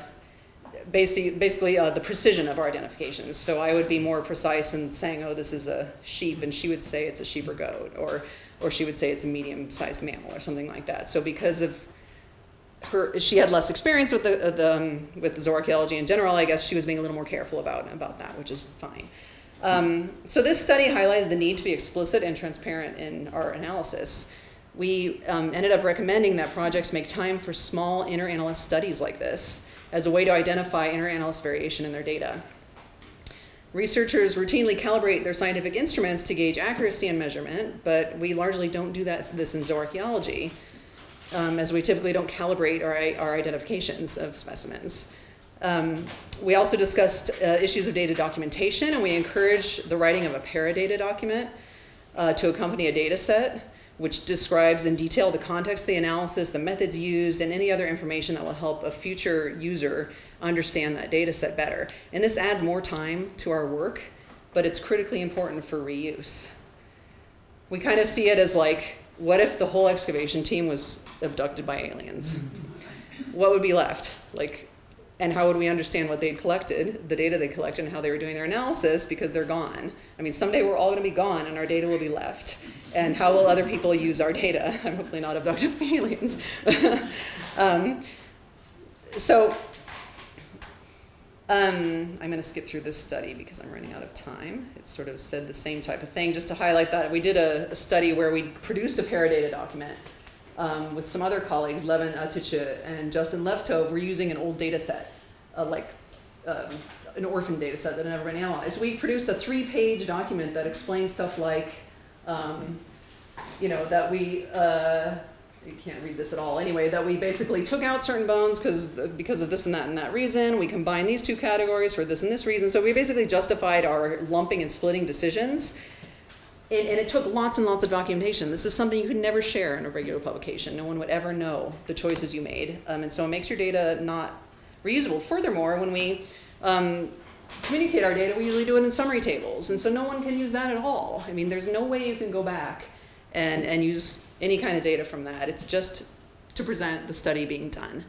basically, basically uh, the precision of our identifications. So I would be more precise in saying, oh, this is a sheep, and she would say it's a sheep or goat, or, or she would say it's a medium-sized mammal or something like that. So because of her, she had less experience with the, uh, the um, with the zooarchaeology in general. I guess she was being a little more careful about about that, which is fine. Um, so this study highlighted the need to be explicit and transparent in our analysis we um, ended up recommending that projects make time for small inter-analyst studies like this as a way to identify inter-analyst variation in their data. Researchers routinely calibrate their scientific instruments to gauge accuracy and measurement, but we largely don't do that, this in zooarchaeology, um, as we typically don't calibrate our, our identifications of specimens. Um, we also discussed uh, issues of data documentation, and we encourage the writing of a paradata document uh, to accompany a data set which describes in detail the context the analysis, the methods used, and any other information that will help a future user understand that data set better. And this adds more time to our work, but it's critically important for reuse. We kind of see it as like, what if the whole excavation team was abducted by aliens? what would be left? Like, and how would we understand what they collected, the data they collected, and how they were doing their analysis because they're gone? I mean, someday we're all going to be gone and our data will be left. And how will other people use our data? I'm hopefully not abducted by aliens. um, so um, I'm going to skip through this study because I'm running out of time. It sort of said the same type of thing. Just to highlight that, we did a, a study where we produced a paradata document um, with some other colleagues, Levent Atici and Justin Lev-Tov, were using an old data set, uh, like um, an orphan data set that had never been analyzed. We produced a three page document that explains stuff like, um, you know, that we, uh, you can't read this at all. Anyway, that we basically took out certain bones because because of this and that and that reason. We combined these two categories for this and this reason. So we basically justified our lumping and splitting decisions. And, and it took lots and lots of documentation. This is something you could never share in a regular publication. No one would ever know the choices you made. Um, and so it makes your data not reusable. Furthermore, when we um, communicate our data, we usually do it in summary tables. And so no one can use that at all. I mean, there's no way you can go back and, and use any kind of data from that. It's just to present the study being done.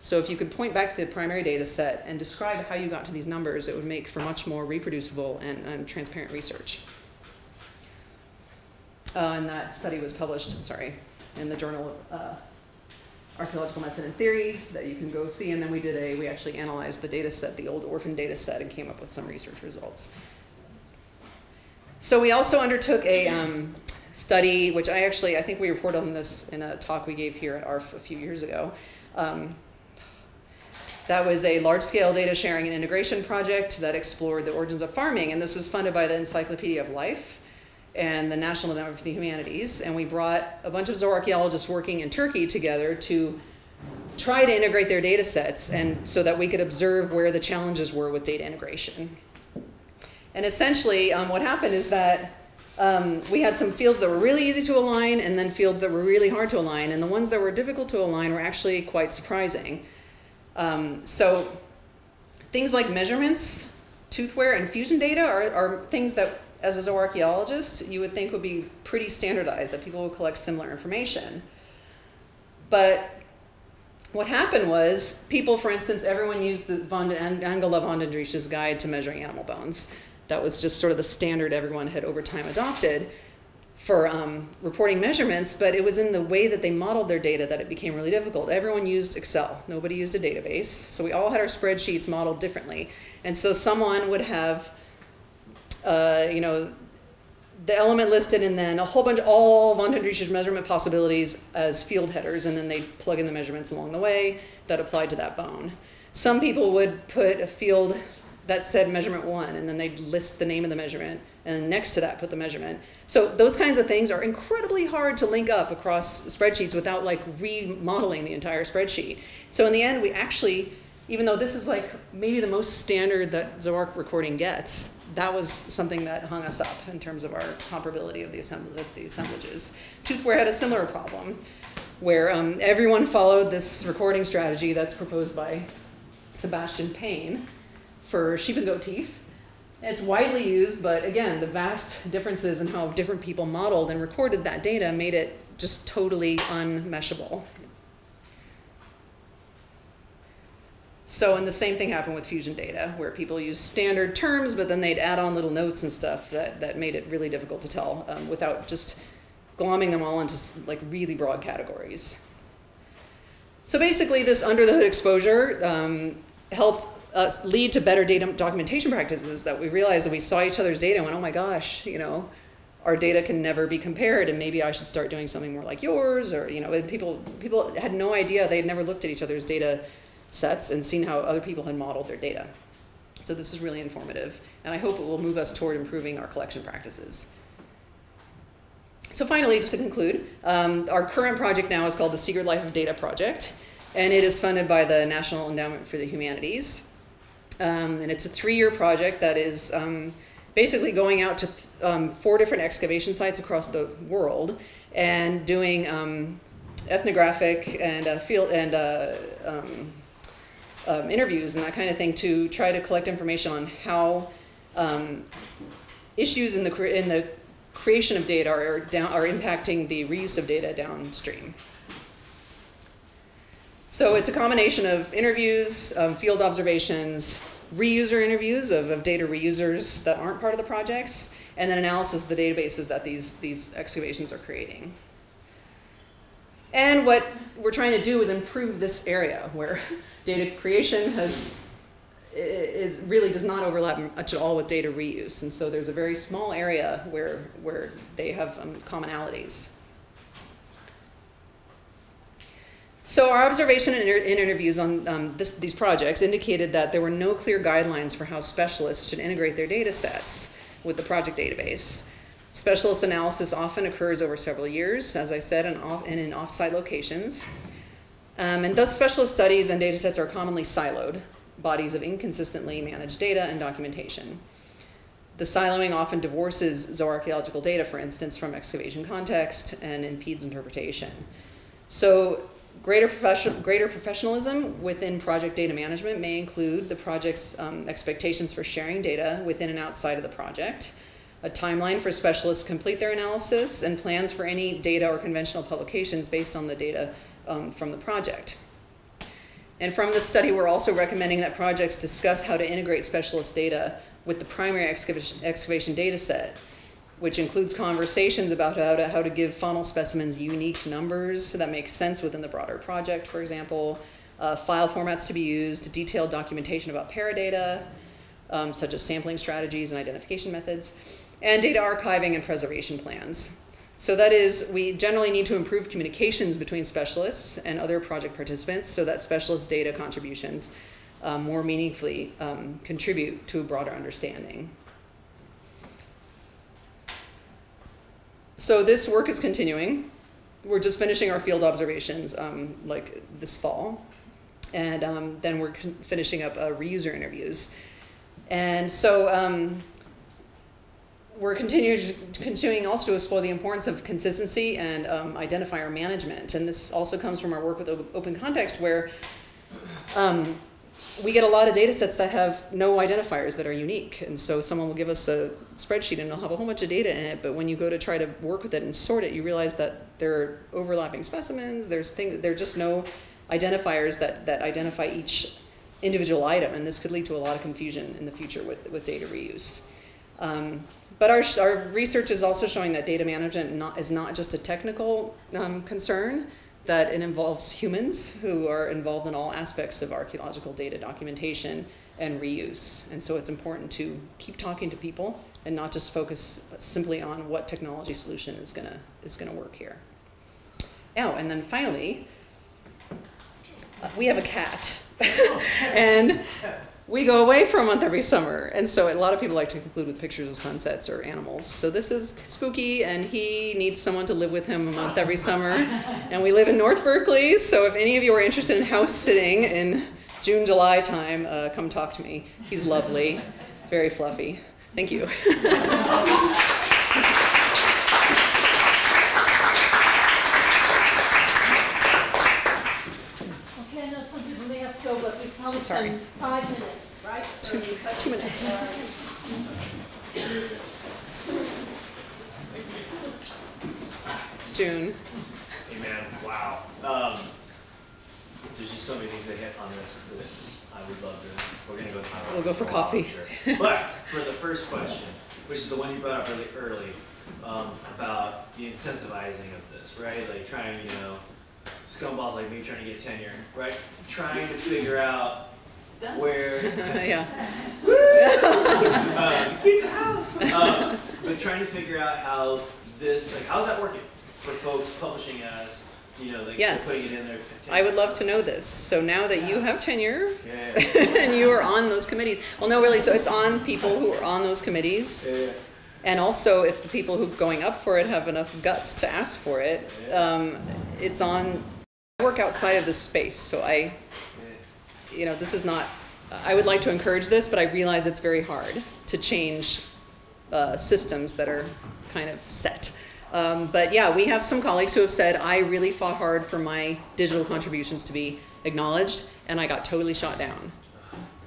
So if you could point back to the primary data set and describe how you got to these numbers, it would make for much more reproducible and, and transparent research. Uh, and that study was published, sorry, in the Journal of uh, Archaeological Method and Theory that you can go see. And then we did a, we actually analyzed the data set, the old orphan data set, and came up with some research results. So we also undertook a um, study, which I actually, I think we reported on this in a talk we gave here at ARF a few years ago. Um, that was a large-scale data sharing and integration project that explored the origins of farming, and this was funded by the Encyclopedia of Life and the National Endowment for the Humanities, and we brought a bunch of zooarchaeologists working in Turkey together to try to integrate their data sets and so that we could observe where the challenges were with data integration. And essentially, um, what happened is that um, we had some fields that were really easy to align and then fields that were really hard to align. And the ones that were difficult to align were actually quite surprising. Um, so things like measurements, tooth wear, and fusion data are, are things that, as a zooarchaeologist, you would think would be pretty standardized, that people would collect similar information. But what happened was people, for instance, everyone used the von, Angela von den Driesch's guide to measuring animal bones that was just sort of the standard everyone had over time adopted for um, reporting measurements, but it was in the way that they modeled their data that it became really difficult. Everyone used Excel, nobody used a database. So we all had our spreadsheets modeled differently. And so someone would have, uh, you know, the element listed and then a whole bunch, all von den Driesch's measurement possibilities as field headers, and then they'd plug in the measurements along the way that applied to that bone. Some people would put a field that said measurement one, and then they'd list the name of the measurement, and next to that put the measurement. So those kinds of things are incredibly hard to link up across spreadsheets without like remodeling the entire spreadsheet. So in the end, we actually, even though this is like maybe the most standard that Zooarch recording gets, that was something that hung us up in terms of our comparability of the, assemb of the assemblages. Tooth wear had a similar problem where um, everyone followed this recording strategy that's proposed by Sebastian Payne for sheep and goat teeth. It's widely used, but again, the vast differences in how different people modeled and recorded that data made it just totally unmeshable. So, and the same thing happened with fusion data, where people used standard terms, but then they'd add on little notes and stuff that, that made it really difficult to tell um, without just glomming them all into like really broad categories. So basically, this under the hood exposure um, helped us lead to better data documentation practices that we realized that we saw each other's data and went, oh my gosh, you know, our data can never be compared and maybe I should start doing something more like yours or, you know, people, people had no idea, they had never looked at each other's data sets and seen how other people had modeled their data. So this is really informative and I hope it will move us toward improving our collection practices. So finally, just to conclude, um, our current project now is called the Secret Life of Data Project and it is funded by the National Endowment for the Humanities. Um, and it's a three-year project that is um, basically going out to um, four different excavation sites across the world and doing um, ethnographic and uh, field and uh, um, um, interviews and that kind of thing to try to collect information on how issues in the in the creation of data are down are impacting the reuse of data downstream. So it's a combination of interviews, um, field observations, reuser interviews of, of data reusers that aren't part of the projects, and then analysis of the databases that these, these excavations are creating. And what we're trying to do is improve this area where data creation has is really does not overlap much at all with data reuse. And so there's a very small area where, where they have um, commonalities. So our observation in, in interviews on um, this, these projects indicated that there were no clear guidelines for how specialists should integrate their data sets with the project database. Specialist analysis often occurs over several years, as I said, and, off, and in off-site locations. Um, and thus, specialist studies and data sets are commonly siloed, bodies of inconsistently managed data and documentation. The siloing often divorces zooarchaeological data, for instance, from excavation context and impedes interpretation. So, greater, profession, greater professionalism within project data management may include the project's um, expectations for sharing data within and outside of the project, a timeline for specialists to complete their analysis, and plans for any data or conventional publications based on the data um, from the project. And from this study, we're also recommending that projects discuss how to integrate specialist data with the primary excavation, excavation data set, which includes conversations about how to, how to give faunal specimens unique numbers so that makes sense within the broader project, for example, uh, file formats to be used, detailed documentation about paradata, um, such as sampling strategies and identification methods, and data archiving and preservation plans. So that is, we generally need to improve communications between specialists and other project participants so that specialist data contributions um, more meaningfully um, contribute to a broader understanding. So this work is continuing. We're just finishing our field observations um, like this fall. And um, then we're finishing up uh, reuser interviews. And so um, we're continuing, continuing also to explore the importance of consistency and um, identifier management. And this also comes from our work with Open Context, where um, we get a lot of data sets that have no identifiers that are unique. And so someone will give us a spreadsheet and it'll have a whole bunch of data in it, but when you go to try to work with it and sort it, you realize that there are overlapping specimens, there's things, there are just no identifiers that, that identify each individual item, and this could lead to a lot of confusion in the future with, with data reuse. Um, but our, our research is also showing that data management not, is not just a technical um, concern, that it involves humans who are involved in all aspects of archaeological data documentation and reuse. And so it's important to keep talking to people and not just focus simply on what technology solution is gonna is gonna work here. Oh, and then finally, uh, we have a cat, and we go away for a month every summer. And so a lot of people like to conclude with pictures of sunsets or animals. So this is Spooky, and he needs someone to live with him a month every summer. And we live in North Berkeley, so if any of you are interested in house sitting in June, July time, uh, come talk to me. He's lovely, very fluffy. Thank you. Probably Sorry. five minutes? Two, two minutes. June. Hey man, wow. Um, there's just so many things that hit on this that I would love to. We're gonna go. We'll go for coffee. Sure. But for the first question, which is the one you brought up really early, um, about the incentivizing of this, right? Like trying, you know, scumballs like me trying to get tenure, right? Trying to figure out where yeah. uh, keep the house. Um, but trying to figure out how this, like, how's that working for folks publishing as, you know, like Yes. putting it in their. I would love to know this. So now that you have tenure Yeah. and you are on those committees, well, no, really, so it's on people who are on those committees. yeah. And also, if the people who are going up for it have enough guts to ask for it, um, it's on. I work outside of this space, so I, you know, this is not. I would like to encourage this, but I realize it's very hard to change uh, systems that are kind of set. Um, but yeah, we have some colleagues who have said, I really fought hard for my digital contributions to be acknowledged, and I got totally shot down.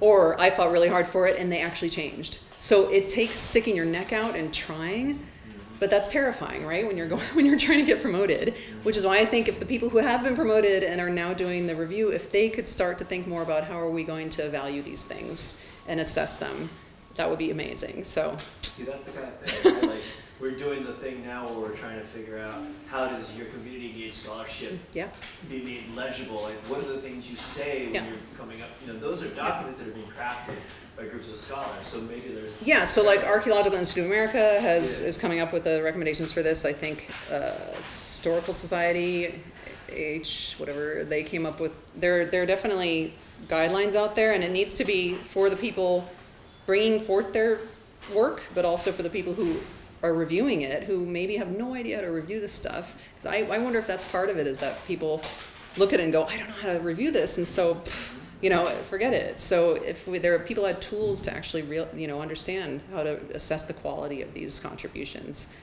Or I fought really hard for it, and they actually changed. So it takes sticking your neck out and trying, but that's terrifying, right? When you're going, when you're trying to get promoted, which is why I think if the people who have been promoted and are now doing the review, if they could start to think more about how are we going to value these things and assess them, that would be amazing. So See, that's the kind of thing. Right? like we're doing the thing now where we're trying to figure out how does your community engaged scholarship yeah, be made legible? Like, what are the things you say when Yeah. you're coming up? You know, those are documents that are being crafted by groups of scholars. So maybe there's yeah. So like Archaeological Institute of America has Yeah. is coming up with the recommendations for this. I think uh, Historical Society, H whatever they came up with. There there are definitely guidelines out there, and it needs to be for the people bringing forth their work, but also for the people who are reviewing it who maybe have no idea how to review this stuff. 'Cause I, I wonder if that's part of it is that people look at it and go, I don't know how to review this, and so, pff, you know, forget it. So if we, there are people had tools to actually real, you know, understand how to assess the quality of these contributions,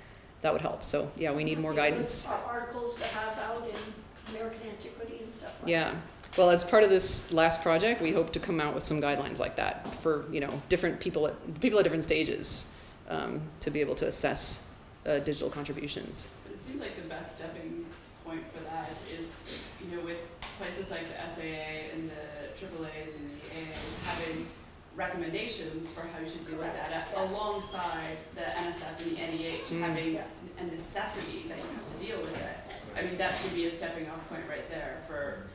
that would help. So yeah, we need more guidance. Articles to have out in American Antiquity and stuff like that. Yeah. Well, as part of this last project, we hope to come out with some guidelines like that for you know different people at people at different stages um, to be able to assess uh, digital contributions. But it seems like the best stepping point for that is, you know, with places like the SAA and the AAAs and the AAs having recommendations for how you should deal with Correct, data alongside the NSF and the NEH Mm. having Yeah. a necessity that you have to deal with it. I mean, that should be a stepping off point right there for,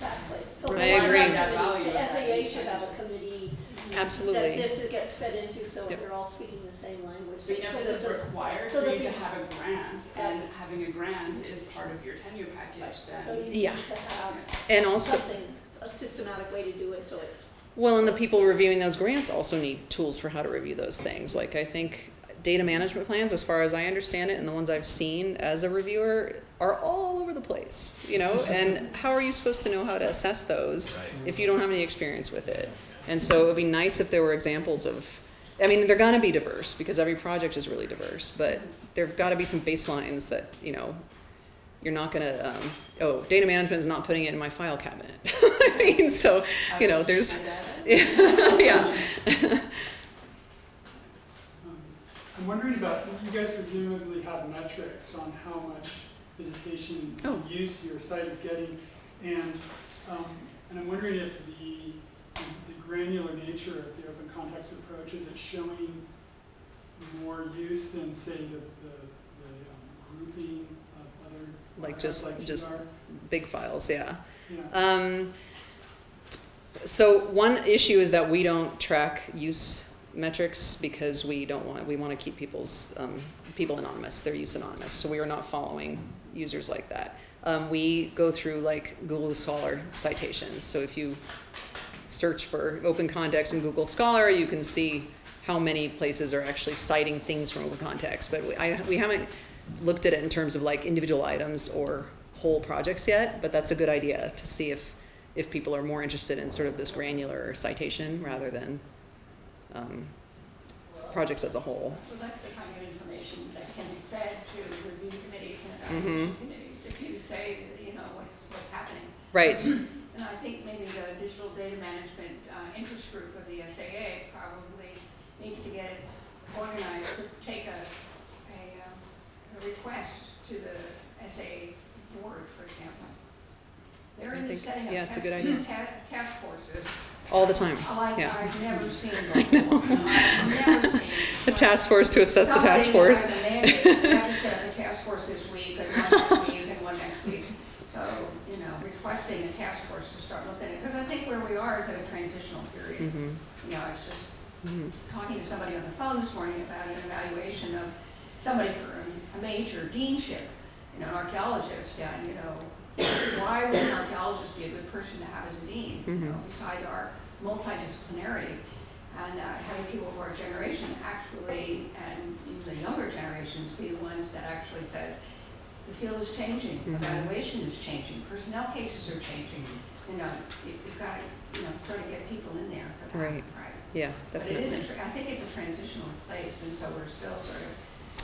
Exactly. So I agree. our That committees- The SAA should have a intelligence. committee that this gets fed into, so Yep. they're all speaking the same language. so you know, So this this is required so for you to have a grant, and Right. having a grant is part of your tenure package, So then. you need Yeah. to have And also, something, a systematic way to do it, so it's, well, and the people reviewing those grants also need tools for how to review those things. Like I think data management plans, as far as I understand it, and the ones I've seen as a reviewer, are all over the place. You know, and how are you supposed to know how to assess those Right. if you don't have any experience with it? And so it would be nice if there were examples of, I mean, they're gonna be diverse because every project is really diverse, but there've gotta be some baselines that, you know, you're not gonna, um, oh, data management is not putting it in my file cabinet. I mean, so, you know, there's, yeah. Um, I'm wondering about, you guys presumably have metrics on how much visitation Oh. use your site is getting. And, um, and I'm wondering if the, the granular nature of the open context approach, is it showing more use than, say, the, the, the um, grouping of other? Like just- like just-? Big files, yeah. Yeah. Um, so one issue is that we don't track use metrics because we don't want, we want to keep people's, um, people anonymous, their use anonymous. So we are not following users like that. Um, we go through like Google Scholar citations. So if you search for open context in Google Scholar, you can see how many places are actually citing things from open context. But we, I, we haven't looked at it in terms of like individual items or whole projects yet, but that's a good idea to see if, if people are more interested in sort of this granular citation rather than um, projects as a whole. Well, that's the kind of information that can be fed to review committees and Mhm. evaluation committees. If you say, you know, what's, what's happening. Right. And I think maybe the digital data management uh, interest group of the SAA probably needs to get its organized to take a, a, um, a request to the SAA board, for example. They're I in the think- setting up yeah, it's a good idea. ta- task forces. All the time. Like Yeah. I've never seen before. I've never seen. A task force to assess the task force. has a mandate, we have to set up a task force this week, and one next week, and one next week. So, you know, requesting a task force to start looking at it, because I think where we are is at a transitional period. Mhm. You know, it's just Mhm. talking to somebody on the phone this morning about an evaluation of somebody for a a major deanship, you know, an archaeologist, and, you know, why would an archaeologist be a good person to have as a dean? You know, Mhm. beside our multidisciplinarity, and uh, having people of our generation actually, and even the younger generations, be the ones that actually says, the field is changing, Mhm. evaluation is changing, personnel cases are changing. You know, you- you've got to, you know, sort of get people in there for that, Right. right? Yeah, But it definitely. is, a I think it's a transitional place, and so we're still sort of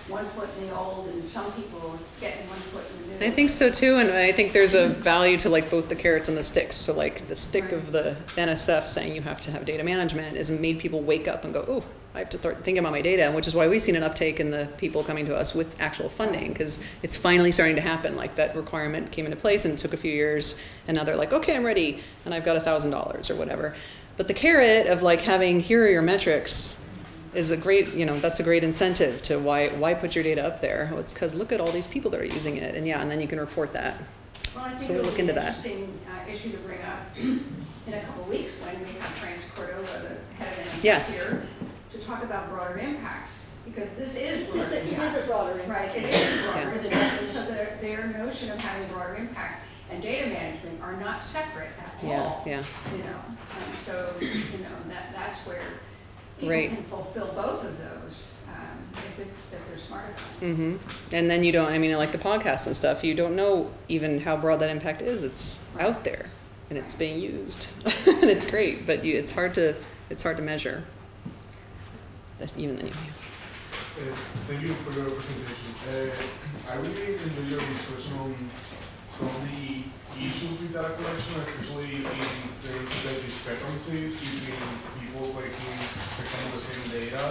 one foot in the old, and some people getting one foot in the new. I think so too, and I think there's a value to like both the carrots and the sticks. So like the stick of the NSF saying you have to have data management has made people wake up and go, oh, I have to start thinking about my data, which is why we've seen an uptake in the people coming to us with actual funding because it's finally starting to happen. Like that requirement came into place and it took a few years, and now they're like, okay, I'm ready, and I've got a thousand dollars or whatever. But the carrot of like having here are your metrics is a great, you know, that's a great incentive to why why put your data up there. Well, it's because look at all these people that are using it, and yeah, and then you can report that. Well, I so we'll it look into an that. interesting uh, issue to bring up in a couple of weeks when we have France Cordova, the head of NSF Yes. here, to talk about broader impacts, because this is this broader is, it impact. is a broader impact. Right, it is Yeah. broader than that, so their, their notion of having broader impacts and data management are not separate at Yeah, all. yeah. You know, and so, you know, that, that's where people Right. can fulfill both of those, um, if, it- if they're smart about it. hmm And then you don't, I mean, like the podcasts and stuff, you don't know even how broad that impact is. It's out there and it's being used and it's great, but you, it's hard to, it's hard to measure. That's even then you, Uh, Thank you for your presentation. Uh, I really enjoyed your discussion on some of the issues with data collection, especially in terms of the discrepancies between people for example, the same data.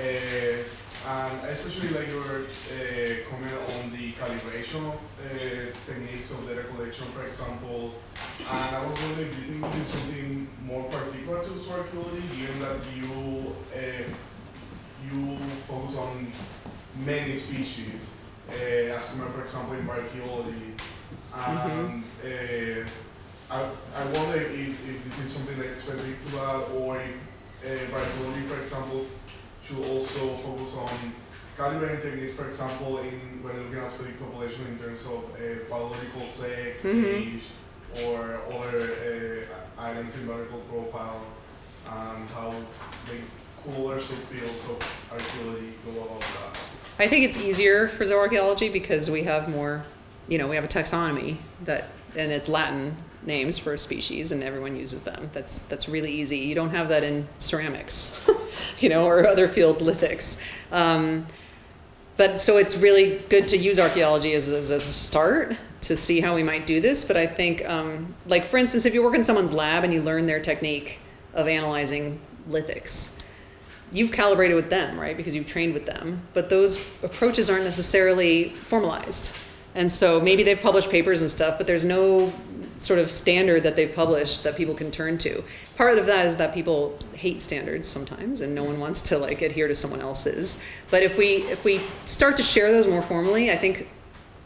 Uh, and especially like your uh, comment on the calibration of uh, techniques of data collection, for example. And I was wondering, do you think this is something more particular to archaeology, given that you uh, you focus on many species, as for example, in archaeology. And uh, I, I wonder if, if this is something like specific to that, or if uh, archaeology, for example, should also focus on calibrating techniques, for example, in when looking at specific population in terms of uh, biological sex, Mhm. age, or other uh, items in biological profile, and how the cooler subfields of archaeology go about that. I think it's easier for zooarchaeology because we have more, you know, we have a taxonomy that, and it's Latin names for a species and everyone uses them. That's, that's really easy. You don't have that in ceramics, you know, or other fields, lithics. Um, but so it's really good to zooarchaeology as, as, as a start to see how we might do this. But I think, um, like for instance, if you work in someone's lab and you learn their technique of analyzing lithics, you've calibrated with them, right? Because you've trained with them. But those approaches aren't necessarily formalized. And so maybe they've published papers and stuff, but there's no sort of standard that they've published that people can turn to. Part of that is that people hate standards sometimes and no one wants to like adhere to someone else's. But if we if we start to share those more formally, I think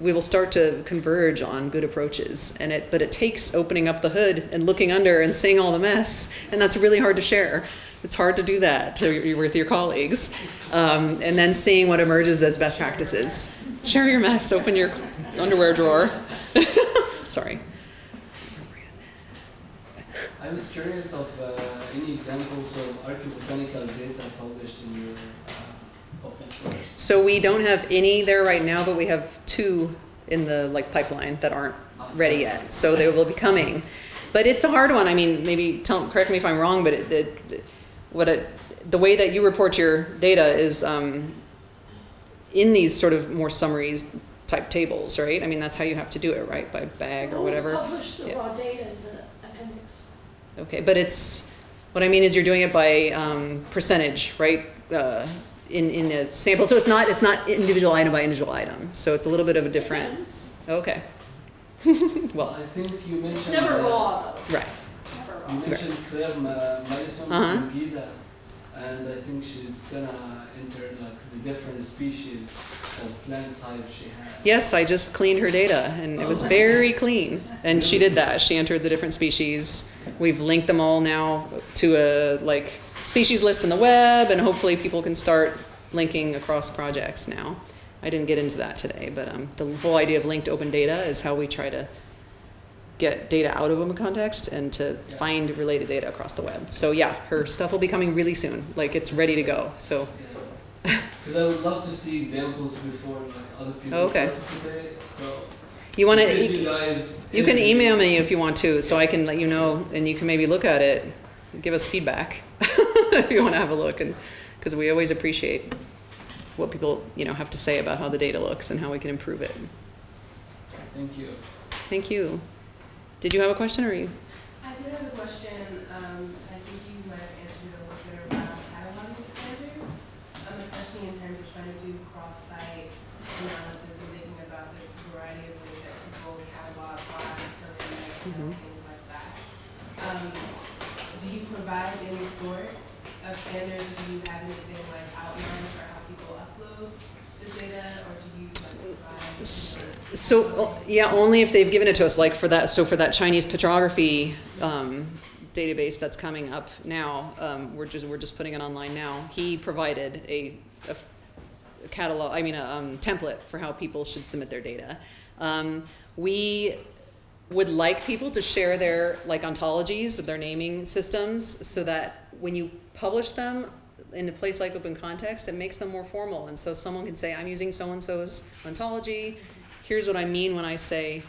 we will start to converge on good approaches and it but it takes opening up the hood and looking under and seeing all the mess and that's really hard to share it's hard to do that to, with your colleagues um, and then seeing what emerges as best practices share your mess open your underwear drawer. Sorry. I was curious of uh, any examples of archaeobotanical data published in your uh, open source. so we don't have any there right now but we have two in the like pipeline that aren't ready yet. So they will be coming. But it's a hard one. I mean maybe tell correct me if i'm wrong but it, it what it, the way that you report your data is um, in these sort of more summaries type tables right i mean that's how you have to do it right by bag or whatever Publish the Yeah. raw data as an appendix. Okay, but it's, what I mean is you're doing it by um, percentage, right? Uh, in, in a sample, so it's not, it's not individual item by individual item, so it's a little bit of a different, okay. Well, Well, I think you mentioned. It's never uh, raw right, never raw. You mentioned Claire Ma- Malleson Uh-huh. from Giza, and I think she's gonna enter like the different species of plant types she has. yes, I just cleaned her data, and it was Oh. very clean, and she did that, she entered the different species. We've linked them all now to a, like, species list in the web, and hopefully people can start linking across projects now. I didn't get into that today, but um, the whole idea of linked open data is how we try to get data out of open context and to Yeah. find related data across the web. So yeah, her stuff will be coming really soon. Like it's ready to go. So Because I would love to see examples before like other people Okay. participate. So you want to you you can email me if you want to, so I can let you know, and you can maybe look at it, give us feedback if you want to have a look, and because we always appreciate what people you know have to say about how the data looks and how we can improve it. Thank you. Thank you. Did you have a question or are you? I did have a question, um, I think you might have answered it a little bit around cataloging standards, um, especially in terms of trying to do cross-site analysis and thinking about the variety of ways that people catalog you know, Mhm. things like that. Um, do you provide any sort of standards, do you have anything like outlines for how people upload the data, or do you like provide? So uh, yeah, only if they've given it to us. Like for that, so for that Chinese petrography um, database that's coming up now, um, we're just we're just putting it online now. He provided a a catalog, I mean a um, template for how people should submit their data. Um, we would like people to share their like ontologies of their naming systems so that when you publish them in a place like Open Context, it makes them more formal. And so someone can say, I'm using so and so's ontology. Here's what I mean when I say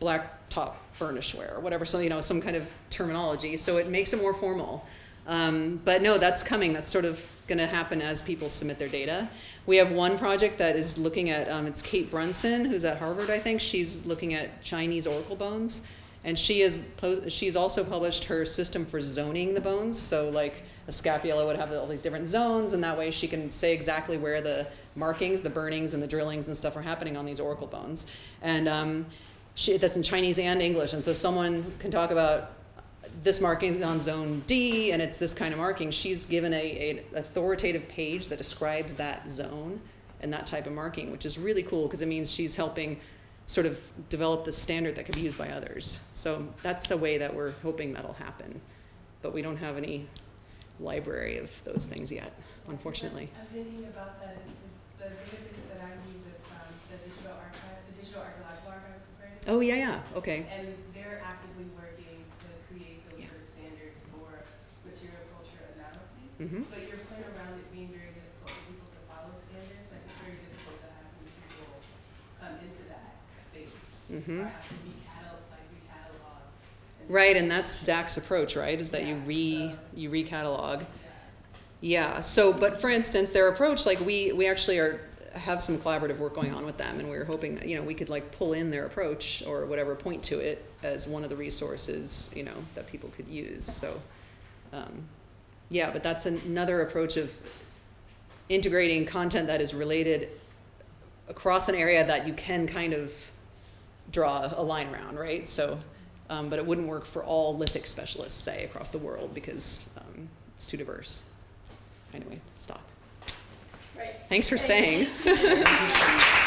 black top burnishware or whatever, so you know, some kind of terminology. So it makes it more formal. Um, but no, that's coming. That's sort of going to happen as people submit their data. We have one project that is looking at, um, it's Kate Brunson, who's at Harvard, I think. She's looking at Chinese oracle bones. And she is, she's also published her system for zoning the bones. So like a scapula would have all these different zones, and that way she can say exactly where the markings, the burnings, and the drillings and stuff are happening on these oracle bones. And um, she, that's in Chinese and English. And so someone can talk about this marking on zone D and it's this kind of marking. She's given a, a authoritative page that describes that zone and that type of marking, which is really cool because it means she's helping sort of develop the standard that could be used by others. So that's a way that we're hoping that'll happen. But we don't have any library of those things yet, unfortunately. I'm thinking about that, the database that I use is, um, the digital archive, the digital archaeological archive Oh, yeah, yeah, okay. And they're actively working to create those Yeah. sort of standards for material culture analysis. hmm But your point around it being very difficult for people to follow standards, like it's very difficult to have new people come into that space. hmm Or have to recatal, like recatalog. And Right, and that's DAACS approach, right? Is that you re you recatalog. Yeah. So, but for instance, their approach, like we we actually are have some collaborative work going on with them, and we were hoping that you know we could like pull in their approach or whatever, point to it as one of the resources you know that people could use. So, um, yeah, but that's another approach of integrating content that is related across an area that you can kind of draw a line around, right? So, um, but it wouldn't work for all lithic specialists, say, across the world because um, it's too diverse. Anyway, stop. Right. Thanks for Thank staying.